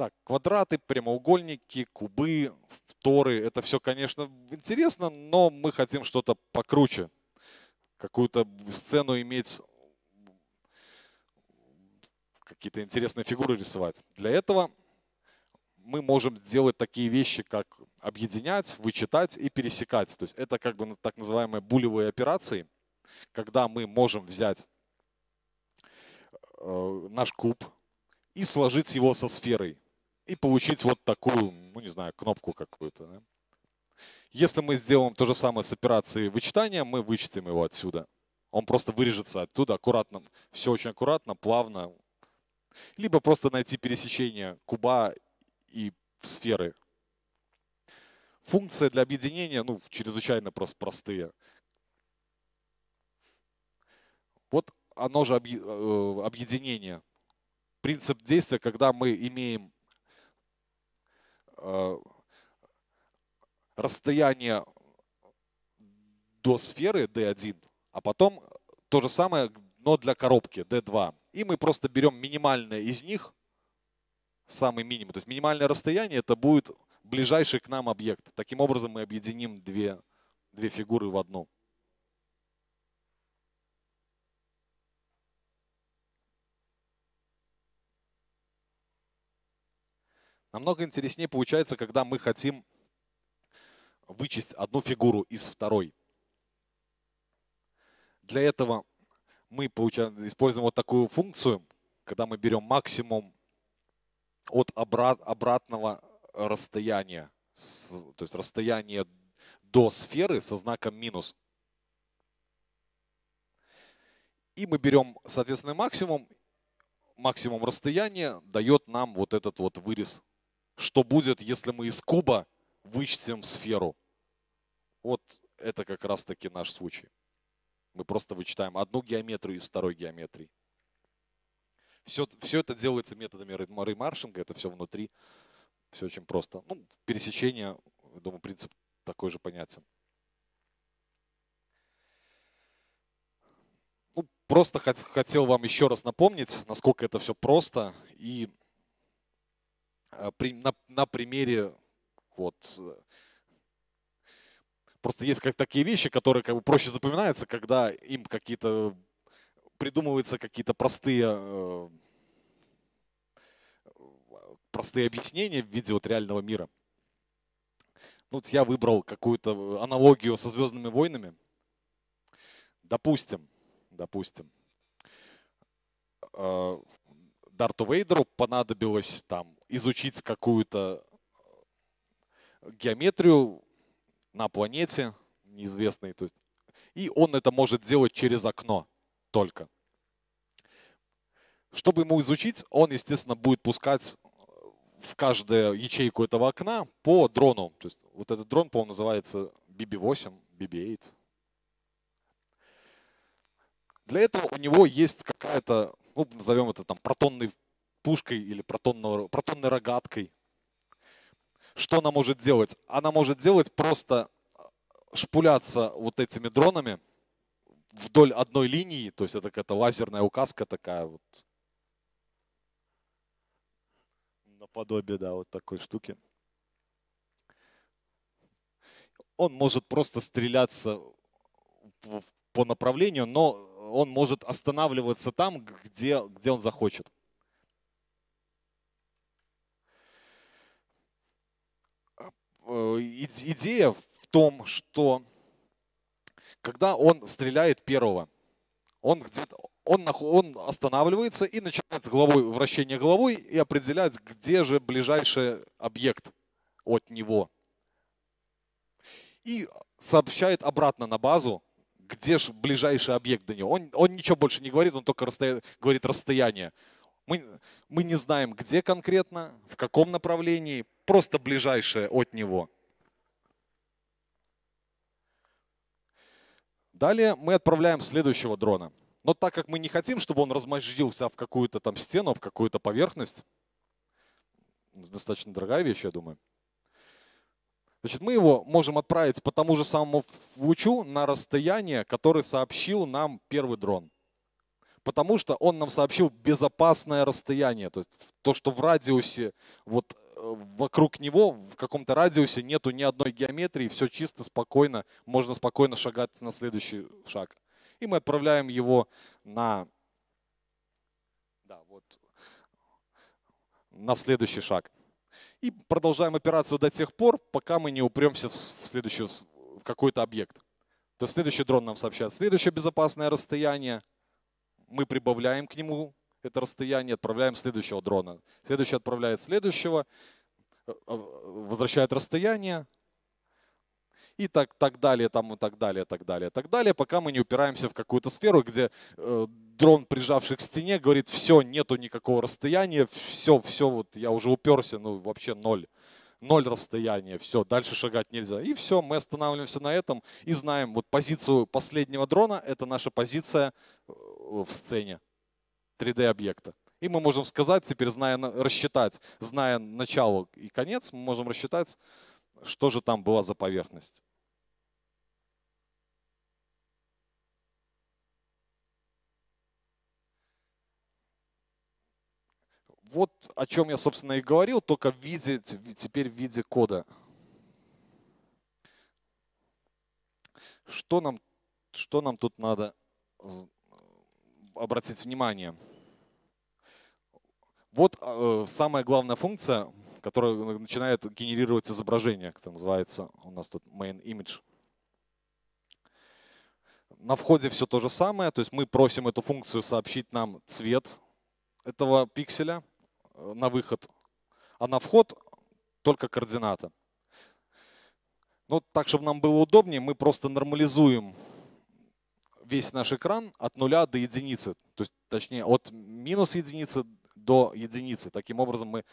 Так, квадраты, прямоугольники, кубы, торы. Это все, конечно, интересно, но мы хотим что-то покруче. Какую-то сцену иметь какие-то интересные фигуры рисовать. Для этого мы можем делать такие вещи, как объединять, вычитать и пересекать. То есть это как бы так называемые булевые операции, когда мы можем взять э, наш куб и сложить его со сферой и получить вот такую, ну не знаю, кнопку какую-то. Да? Если мы сделаем то же самое с операцией вычитания, мы вычтем его отсюда. Он просто вырежется оттуда аккуратно, все очень аккуратно, плавно. Либо просто найти пересечение куба и сферы. Функции для объединения, ну, чрезвычайно просто простые. Вот оно же э, объединение. Принцип действия, когда мы имеем расстояние до сферы D1, а потом то же самое, но для коробки D2. И мы просто берем минимальное из них, самый минимум. То есть минимальное расстояние это будет ближайший к нам объект. Таким образом мы объединим две, две фигуры в одну. Намного интереснее получается, когда мы хотим вычесть одну фигуру из второй. Для этого мы получаем, используем вот такую функцию, когда мы берем максимум от обрат, обратного расстояния, то есть расстояние до сферы со знаком минус. И мы берем, соответственно, максимум. Максимум расстояния дает нам вот этот вот вырез. Что будет, если мы из куба вычтем сферу? Вот это как раз таки наш случай. Мы просто вычитаем одну геометрию из второй геометрии. Все, все это делается методами ремаршинга, это все внутри. Все очень просто. Ну, пересечение, думаю, принцип такой же понятен. Ну, просто хотел вам еще раз напомнить, насколько это все просто. И на, на примере вот Просто есть как такие вещи, которые как бы проще запоминаются, когда им какие-то придумываются какие-то простые э, простые объяснения в виде вот реального мира. Ну, вот я выбрал какую-то аналогию со Звездными войнами. Допустим, допустим, э, Дарту Вейдеру понадобилось там изучить какую-то геометрию на планете неизвестной. То есть, и он это может делать через окно только. Чтобы ему изучить, он, естественно, будет пускать в каждую ячейку этого окна по дрону. То есть вот этот дрон, по-моему, называется BB-8, BB-8. Для этого у него есть какая-то, ну, назовем это там протонной пушкой или протонной, протонной рогаткой. Что она может делать? Она может делать просто шпуляться вот этими дронами вдоль одной линии, то есть это какая-то лазерная указка такая вот. Наподобие, да, вот такой штуки. Он может просто стреляться по направлению, но он может останавливаться там, где, где он захочет. Идея в том, что когда он стреляет первого, он где-то он, он останавливается и начинает с головой, вращение головой и определять, где же ближайший объект от него. И сообщает обратно на базу, где же ближайший объект до него. Он, он ничего больше не говорит, он только расстоя... говорит расстояние. Мы, мы не знаем, где конкретно, в каком направлении, просто ближайшее от него. Далее мы отправляем следующего дрона. Но так как мы не хотим, чтобы он размозжился в какую-то там стену, в какую-то поверхность, достаточно дорогая вещь, я думаю, Значит, мы его можем отправить по тому же самому лучу на расстояние, которое сообщил нам первый дрон потому что он нам сообщил безопасное расстояние, то есть то, что в радиусе, вот вокруг него, в каком-то радиусе нету ни одной геометрии, все чисто, спокойно, можно спокойно шагать на следующий шаг. И мы отправляем его на, да, вот, на следующий шаг. И продолжаем операцию до тех пор, пока мы не упремся в следующий в какой-то объект. То есть следующий дрон нам сообщает следующее безопасное расстояние. Мы прибавляем к нему это расстояние, отправляем следующего дрона. Следующий отправляет следующего, э, э, возвращает расстояние, и так, так далее, там, и так далее, так далее, так далее, пока мы не упираемся в какую-то сферу, где э, дрон, прижавший к стене, говорит, все, нету никакого расстояния, все, все, вот я уже уперся, ну вообще ноль. Ноль расстояния, все, дальше шагать нельзя. И все, мы останавливаемся на этом и знаем, вот позицию последнего дрона, это наша позиция э, в сцене 3D-объекта. И мы можем сказать, теперь зная, рассчитать, зная начало и конец, мы можем рассчитать, что же там была за поверхность. Вот о чем я, собственно, и говорил, только в виде, теперь в виде кода. Что нам, что нам тут надо обратить внимание? Вот э, самая главная функция, которая начинает генерировать изображение, это называется, у нас тут main image. На входе все то же самое, то есть мы просим эту функцию сообщить нам цвет этого пикселя, Э, на выход, а на вход только координата. Ну, так, чтобы нам было удобнее, мы просто нормализуем весь наш экран от нуля до единицы. То есть, точнее, от минус единицы до единицы. Таким образом, мы,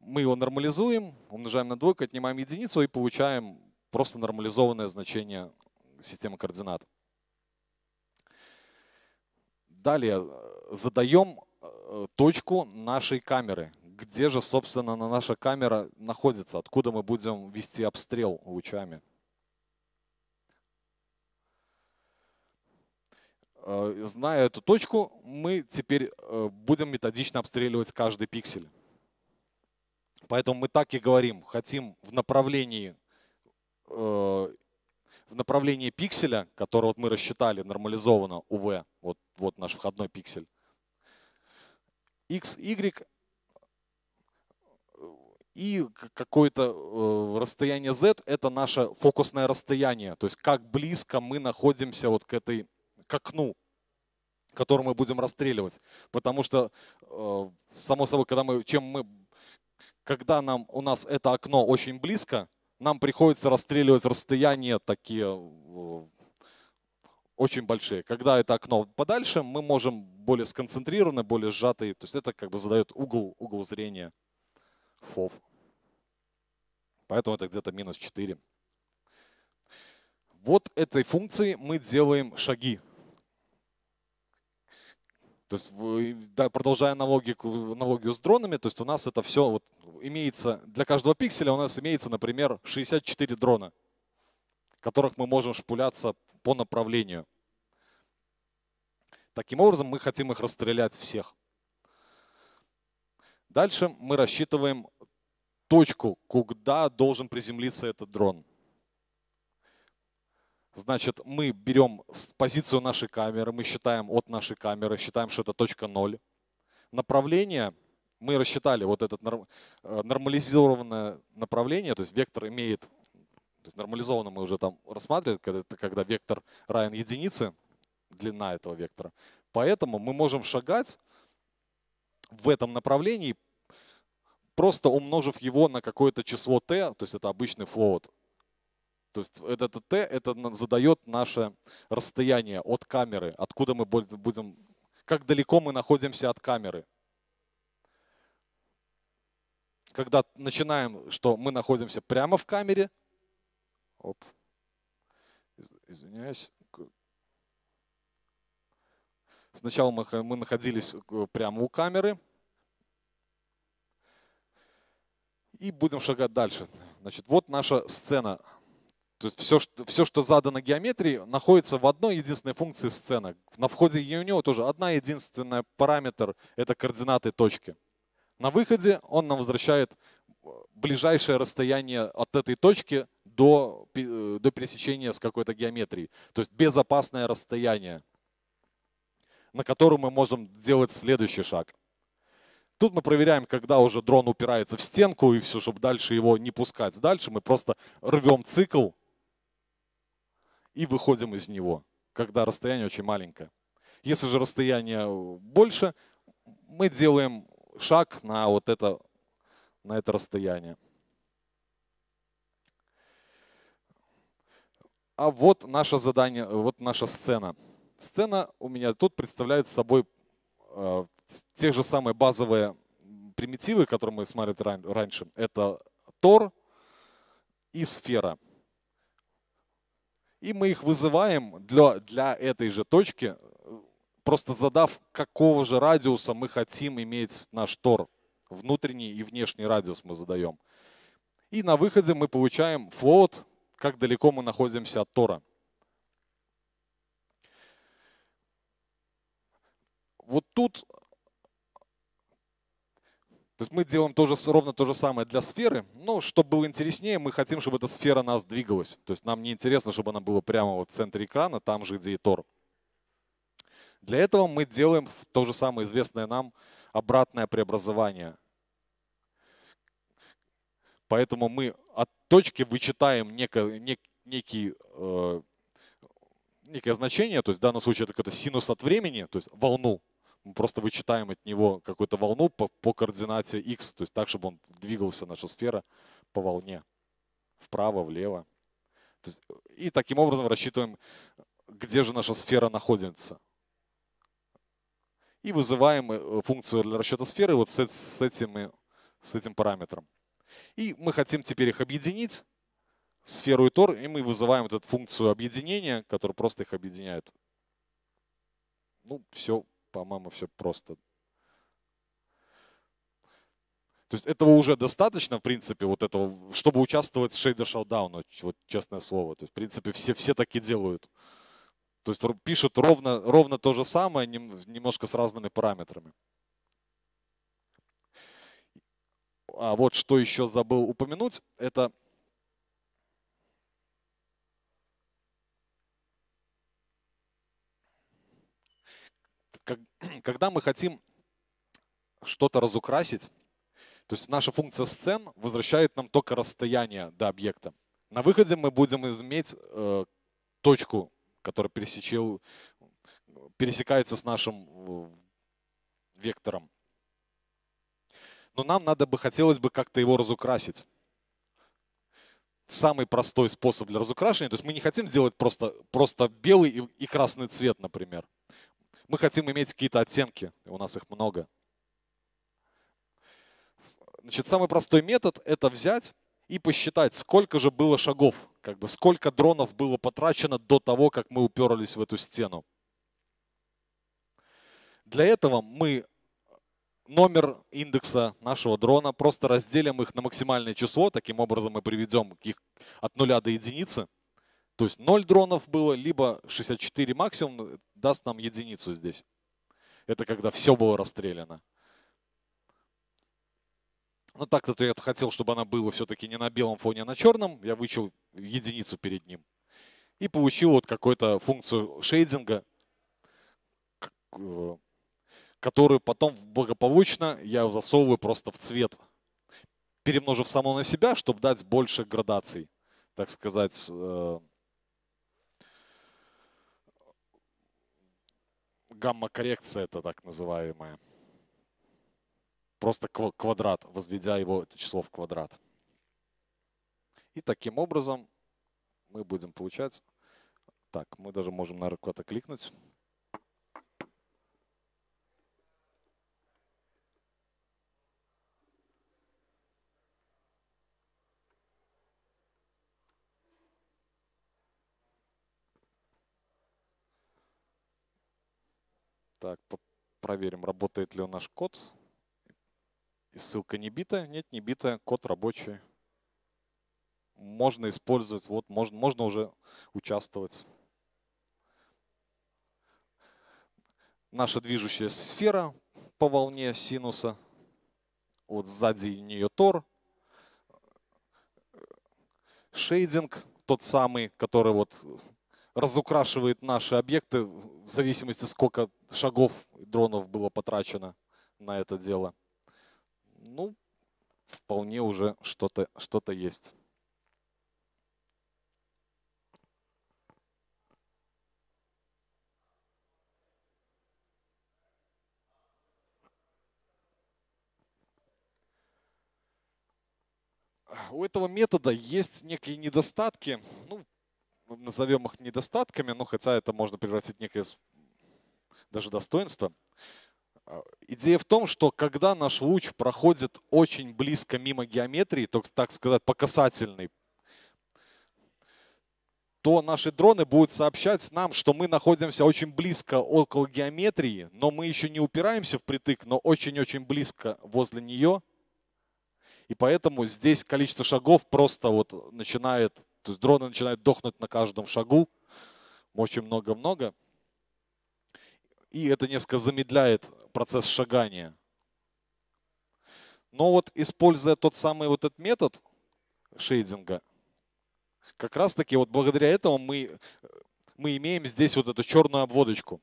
мы его нормализуем, умножаем на двойку, отнимаем единицу и получаем просто нормализованное значение системы координат. Далее э, задаем Э, точку нашей камеры. Где же, собственно, наша камера находится? Откуда мы будем вести обстрел лучами? Зная эту точку, мы теперь э, будем методично обстреливать каждый пиксель. Поэтому мы так и говорим, хотим в направлении, в направлении пикселя, который вот мы рассчитали нормализованно UV, вот, вот наш входной пиксель, x, y и какое-то э, расстояние z – это наше фокусное расстояние. То есть как близко мы находимся вот к, этой, к окну, который мы будем расстреливать. Потому что, э, само собой, когда, мы, чем мы, когда нам, у нас это окно очень близко, нам приходится расстреливать расстояния такие э, очень большие. Когда это окно подальше, мы можем более сконцентрированно, более сжатый. То есть это как бы задает угол, угол зрения фов. Поэтому это где-то минус 4. Вот этой функции мы делаем шаги. То есть, да, продолжая аналогию, аналогию с дронами, то есть у нас это все вот имеется, для каждого пикселя у нас имеется, например, 64 дрона, которых мы можем шпуляться по направлению. Таким образом, мы хотим их расстрелять всех. Дальше мы рассчитываем точку, куда должен приземлиться этот дрон. Значит, мы берем позицию нашей камеры, мы считаем от нашей камеры, считаем, что это точка 0. Направление мы рассчитали, вот это э, нормализованное направление, то есть вектор имеет то есть нормализованно мы уже там рассматривали, когда, когда вектор равен единице, длина этого вектора. Поэтому мы можем шагать в этом направлении, просто умножив его на какое-то число t, то есть это обычный float. То есть этот t это задает наше расстояние от камеры, откуда мы будем, как далеко мы находимся от камеры. Когда начинаем, что мы находимся прямо в камере, Оп. Извиняюсь. Сначала мы, мы находились прямо у камеры. И будем шагать дальше. Значит, вот наша сцена. То есть все, все, что задано геометрии, находится в одной единственной функции сцена. На входе у него тоже одна единственная параметр – это координаты точки. На выходе он нам возвращает э, ближайшее расстояние от этой точки до, э, до пересечения с какой-то геометрией. То есть безопасное расстояние, на котором мы можем сделать следующий шаг. Тут мы проверяем, когда уже дрон упирается в стенку, и все, чтобы дальше его не пускать дальше, мы просто рвем цикл и выходим из него, когда расстояние очень маленькое. Если же расстояние больше, мы делаем шаг на вот это, на это расстояние. А вот наше задание, вот наша сцена. Сцена у меня тут представляет собой э, те же самые базовые примитивы, которые мы смотрели раньше. Это Тор и сфера. И мы их вызываем для, для этой же точки, просто задав, какого же радиуса мы хотим иметь наш Тор. Внутренний и внешний радиус мы задаем. И на выходе мы получаем float, как далеко мы находимся от Тора. Вот тут то есть мы делаем тоже, ровно то же самое для сферы, но чтобы было интереснее, мы хотим, чтобы эта сфера нас двигалась. То есть нам не интересно, чтобы она была прямо вот в центре экрана, там же, где и Тор. Для этого мы делаем то же самое известное нам обратное преобразование. Поэтому мы от точки вычитаем неко, нек, некий, э, некое значение, то есть в данном случае это какой-то синус от времени, то есть волну, мы просто вычитаем от него какую-то волну по, по координате x, то есть так, чтобы он двигался, наша сфера, по волне, вправо, влево. Есть, и таким образом рассчитываем, где же наша сфера находится. И вызываем э, функцию для расчета сферы вот с, с, этим, с этим параметром. И мы хотим теперь их объединить, сферу и тор, и мы вызываем вот эту функцию объединения, которая просто их объединяет. Ну, все по-моему, все просто. То есть этого уже достаточно, в принципе, вот этого, чтобы участвовать в шейдер шоудауну, вот честное слово. То есть, в принципе, все, все так и делают. То есть пишут ровно, ровно то же самое, немножко с разными параметрами. А вот что еще забыл упомянуть, это когда мы хотим что-то разукрасить, то есть наша функция сцен возвращает нам только расстояние до объекта. На выходе мы будем иметь э, точку, которая пересечил, пересекается с нашим э, вектором. Но нам надо бы, хотелось бы как-то его разукрасить. Самый простой способ для разукрашивания, то есть мы не хотим сделать просто, просто белый и, и красный цвет, например мы хотим иметь какие-то оттенки, у нас их много. Значит, самый простой метод – это взять и посчитать, сколько же было шагов, как бы сколько дронов было потрачено до того, как мы уперлись в эту стену. Для этого мы номер индекса нашего дрона просто разделим их на максимальное число, таким образом мы приведем их от нуля до единицы. То есть 0 дронов было, либо 64 максимум, даст нам единицу здесь. Это когда все было расстреляно. Ну так-то я хотел, чтобы она была все-таки не на белом фоне, а на черном. Я вычел единицу перед ним. И получил вот какую-то функцию шейдинга, э, которую потом благополучно я засовываю просто в цвет, перемножив само на себя, чтобы дать больше градаций, так сказать, гамма-коррекция это так называемая. Просто квадрат, возведя его, это число в квадрат. И таким образом мы будем получать... Так, мы даже можем, наверное, куда-то кликнуть. Так, проверим, работает ли наш код. Ссылка не битая. Нет, не битая. Код рабочий. Можно использовать. Вот, можно, можно уже участвовать. Наша движущая сфера по волне синуса. Вот сзади нее тор. Шейдинг тот самый, который вот разукрашивает наши объекты в зависимости, сколько шагов дронов было потрачено на это дело. ну, вполне уже что-то что, -то, есть. У этого метода есть некие недостатки, ну, назовем их недостатками, но хотя это можно превратить в некое даже достоинство. А, идея в том, что когда наш луч проходит очень близко мимо геометрии, то, так сказать, по касательной, то наши дроны будут сообщать нам, что мы находимся очень близко около геометрии, но мы еще не упираемся в притык, но очень-очень близко возле нее. И поэтому здесь количество шагов просто вот начинает, то есть дроны начинают дохнуть на каждом шагу. Очень много-много и это несколько замедляет процесс шагания. Но вот используя тот самый вот этот метод шейдинга, как раз таки вот благодаря этому мы, мы имеем здесь вот эту черную обводочку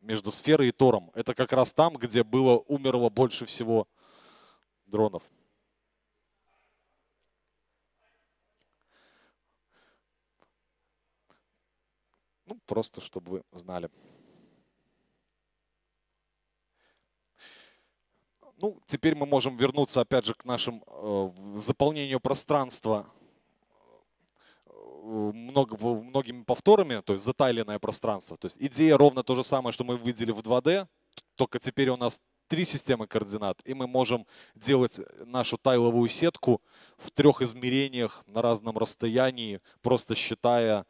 между сферой и тором. Это как раз там, где было умерло больше всего дронов. Ну, просто чтобы вы знали. Ну, теперь мы можем вернуться опять же к нашему э, заполнению пространства э, много, многими повторами, то есть затайленное пространство. То есть идея ровно то же самое, что мы видели в 2D, только теперь у нас три системы координат, и мы можем делать нашу тайловую сетку в трех измерениях на разном расстоянии, просто считая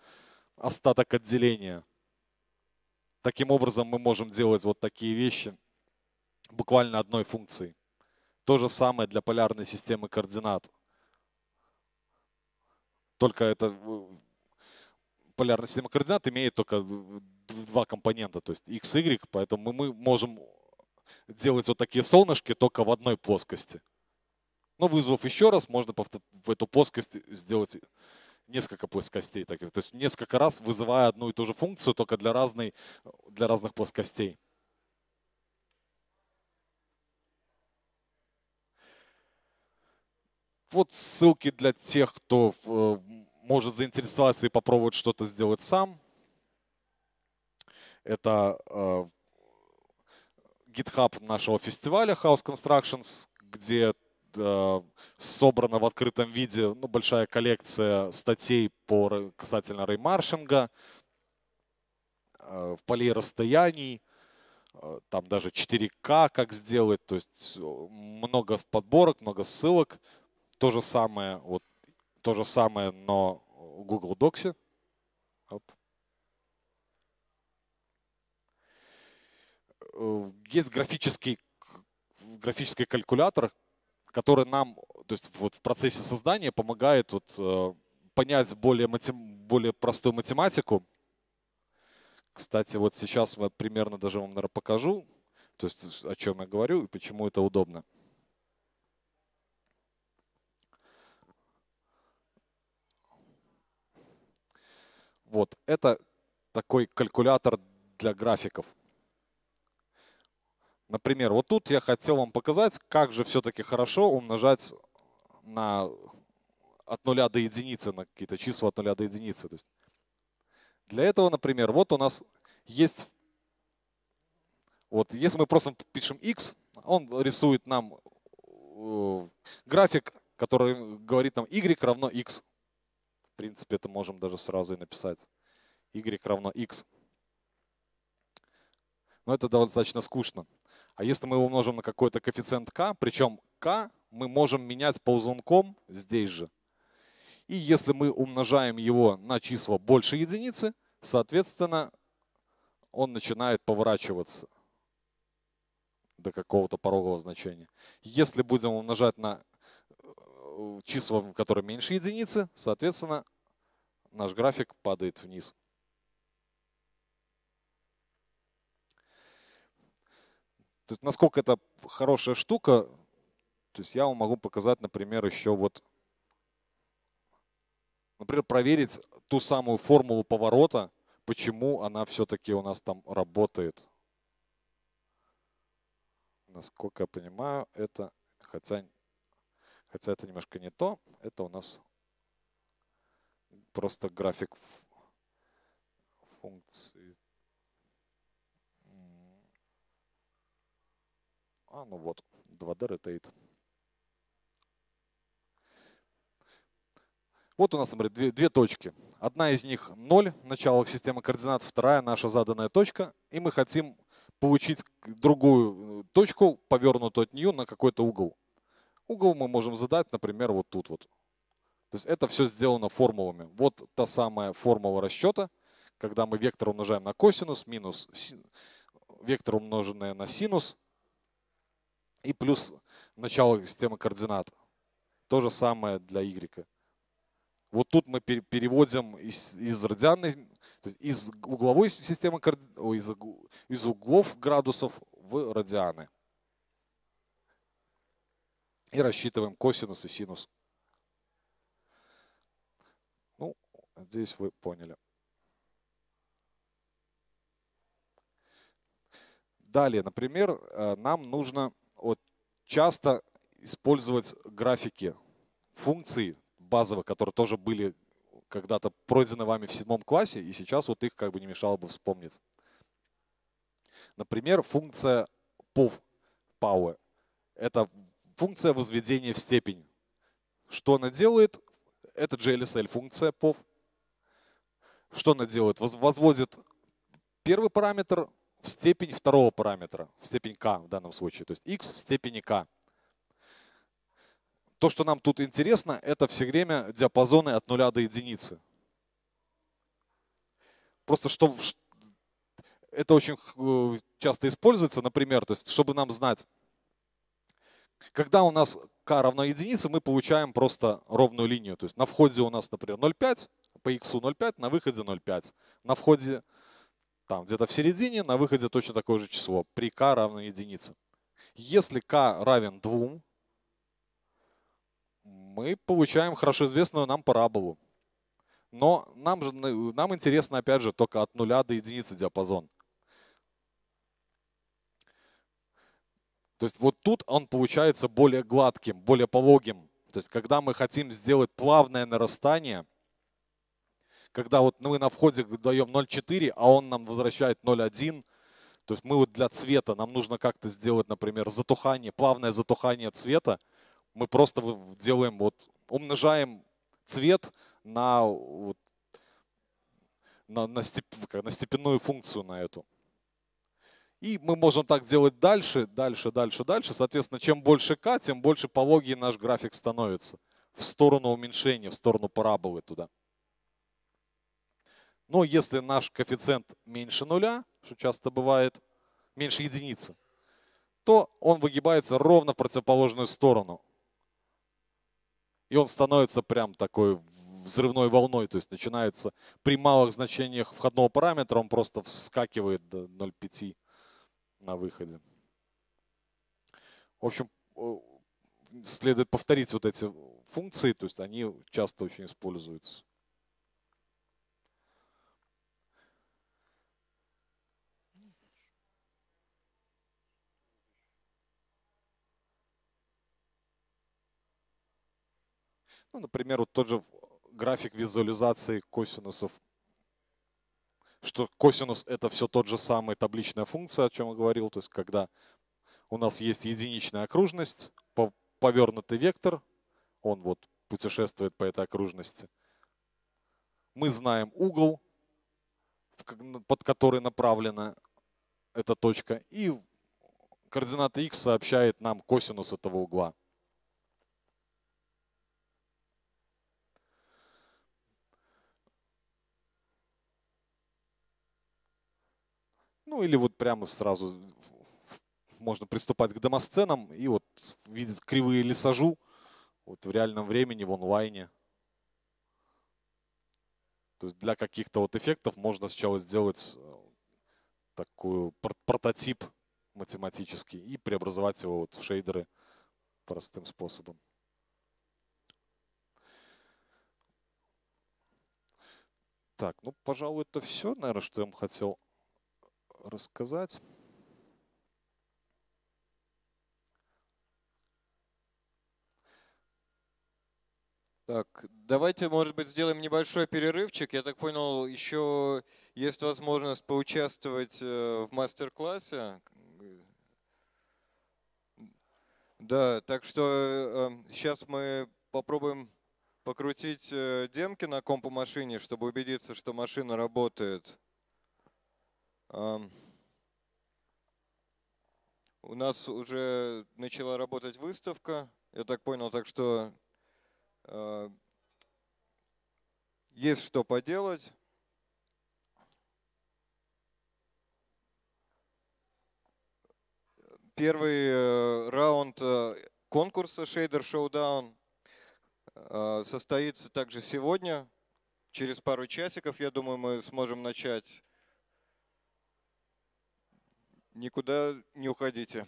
остаток отделения. Таким образом мы можем делать вот такие вещи – буквально одной функции. То же самое для полярной системы координат. Только это э, полярная система координат имеет только два компонента, то есть x, y, поэтому мы можем делать вот такие солнышки только в одной плоскости. Но вызвав еще раз, можно в эту плоскость сделать несколько плоскостей. То есть несколько раз вызывая одну и ту же функцию, только для, разной, для разных плоскостей. Вот ссылки для тех, кто э, может заинтересоваться и попробовать что-то сделать сам. Это э, GitHub нашего фестиваля House Constructions, где собрана в открытом виде ну, большая коллекция статей по касательно реймаршинга, в полей расстояний, там даже 4К как сделать, то есть много подборок, много ссылок. То же самое, вот, то же самое, но в Google Docs. Оп. Э, есть графический, графический калькулятор, который нам, то есть вот в процессе создания помогает вот, э, понять более, матем, более простую математику. Кстати, вот сейчас я примерно даже вам, наверное, покажу, то есть о чем я говорю и почему это удобно. Вот, это такой калькулятор для графиков. Например, вот тут я хотел вам показать, как же все-таки хорошо умножать на, от нуля до единицы, на какие-то числа от нуля до единицы. То есть для этого, например, вот у нас есть, вот если мы просто пишем x, он рисует нам э, график, который говорит нам y равно x. В принципе, это можем даже сразу и написать. y равно x. Но это достаточно скучно. А если мы его умножим на какой-то коэффициент k, причем k мы можем менять ползунком здесь же. И если мы умножаем его на числа больше единицы, соответственно, он начинает поворачиваться до какого-то порогового значения. Если будем умножать на Э, числа, которые меньше единицы, соответственно, наш график падает вниз. То есть насколько это хорошая штука, то есть я вам могу показать, например, еще вот, например, проверить ту самую формулу поворота, почему она все-таки у нас там работает. Насколько я понимаю, это хотя, хотя это немножко не то. Это у нас просто график функции. А, ну вот, 2D rotate. Вот у нас, смотри, две, две точки. Одна из них 0, начало системы координат, вторая наша заданная точка. И мы хотим получить другую э, точку, повернутую от нее на какой-то угол. Угол мы можем задать, например, вот тут вот. То есть это все сделано формулами. Вот та самая формула расчета, когда мы вектор умножаем на косинус, минус вектор умноженный на синус и плюс начало системы координат. То же самое для y. Вот тут мы переводим из, из радианной, то есть из угловой системы, из, из углов градусов в радианы. И рассчитываем косинус и синус. Ну, надеюсь, вы поняли. Далее, например, э, нам нужно вот часто использовать графики функций базовых, которые тоже были когда-то пройдены вами в седьмом классе, и сейчас вот их как бы не мешало бы вспомнить. Например, функция POV, power. Это функция возведения в степень. Что она делает? Это GLSL функция POV. Что она делает? Возводит первый параметр в степень второго параметра, в степень k в данном случае, то есть x в степени k. То, что нам тут интересно, это все время диапазоны от нуля до единицы. Просто что это очень э, часто используется, например, то есть, чтобы нам знать, когда у нас k равно единице, мы получаем просто ровную линию. То есть на входе у нас, например, 0,5, по x 0,5, на выходе 0,5. На входе там где-то в середине, на выходе точно такое же число, при k равно единице. Если k равен 2, мы получаем хорошо известную нам параболу. Но нам, же, нам интересно, опять же, только от нуля до единицы диапазон. То есть вот тут он получается более гладким, более пологим. То есть когда мы хотим сделать плавное нарастание, когда вот мы на входе даем 0,4, а он нам возвращает 0,1, то есть мы вот для цвета, нам нужно как-то сделать, например, затухание, плавное затухание цвета, мы просто делаем вот, умножаем цвет на, вот, на, на, степ, на степенную функцию на эту. И мы можем так делать дальше, дальше, дальше, дальше. Соответственно, чем больше k, тем больше пологий наш график становится. В сторону уменьшения, в сторону параболы туда. Но если наш коэффициент меньше нуля, что часто бывает, меньше единицы, то он выгибается ровно в противоположную сторону и он становится прям такой взрывной волной, то есть начинается при малых значениях входного параметра, он просто вскакивает до 0,5 на выходе. В общем, следует повторить вот эти функции, то есть они часто очень используются. Ну, например, вот тот же график визуализации косинусов. Что косинус это все тот же самый табличная функция, о чем я говорил. То есть когда у нас есть единичная окружность, повернутый вектор, он вот путешествует по этой окружности. Мы знаем угол, под который направлена эта точка, и координата x сообщает нам косинус этого угла. Ну или вот прямо сразу можно приступать к домосценам и вот видеть кривые лесажу вот в реальном времени, в онлайне. То есть для каких-то вот эффектов можно сначала сделать э, такой прототип математический и преобразовать его вот в шейдеры простым способом. Так, ну, пожалуй, это все, наверное, что я вам хотел рассказать. Так, давайте, может быть, сделаем небольшой перерывчик. Я так понял, еще есть возможность поучаствовать э, в мастер-классе. Да, так что эм, сейчас мы попробуем покрутить э, демки на компу машине, чтобы убедиться, что машина работает. У нас уже начала работать выставка, я так понял, так что э, есть что поделать. Первый э, раунд э, конкурса Shader Showdown э, состоится также сегодня. Через пару часиков, я думаю, мы сможем начать. Никуда не уходите.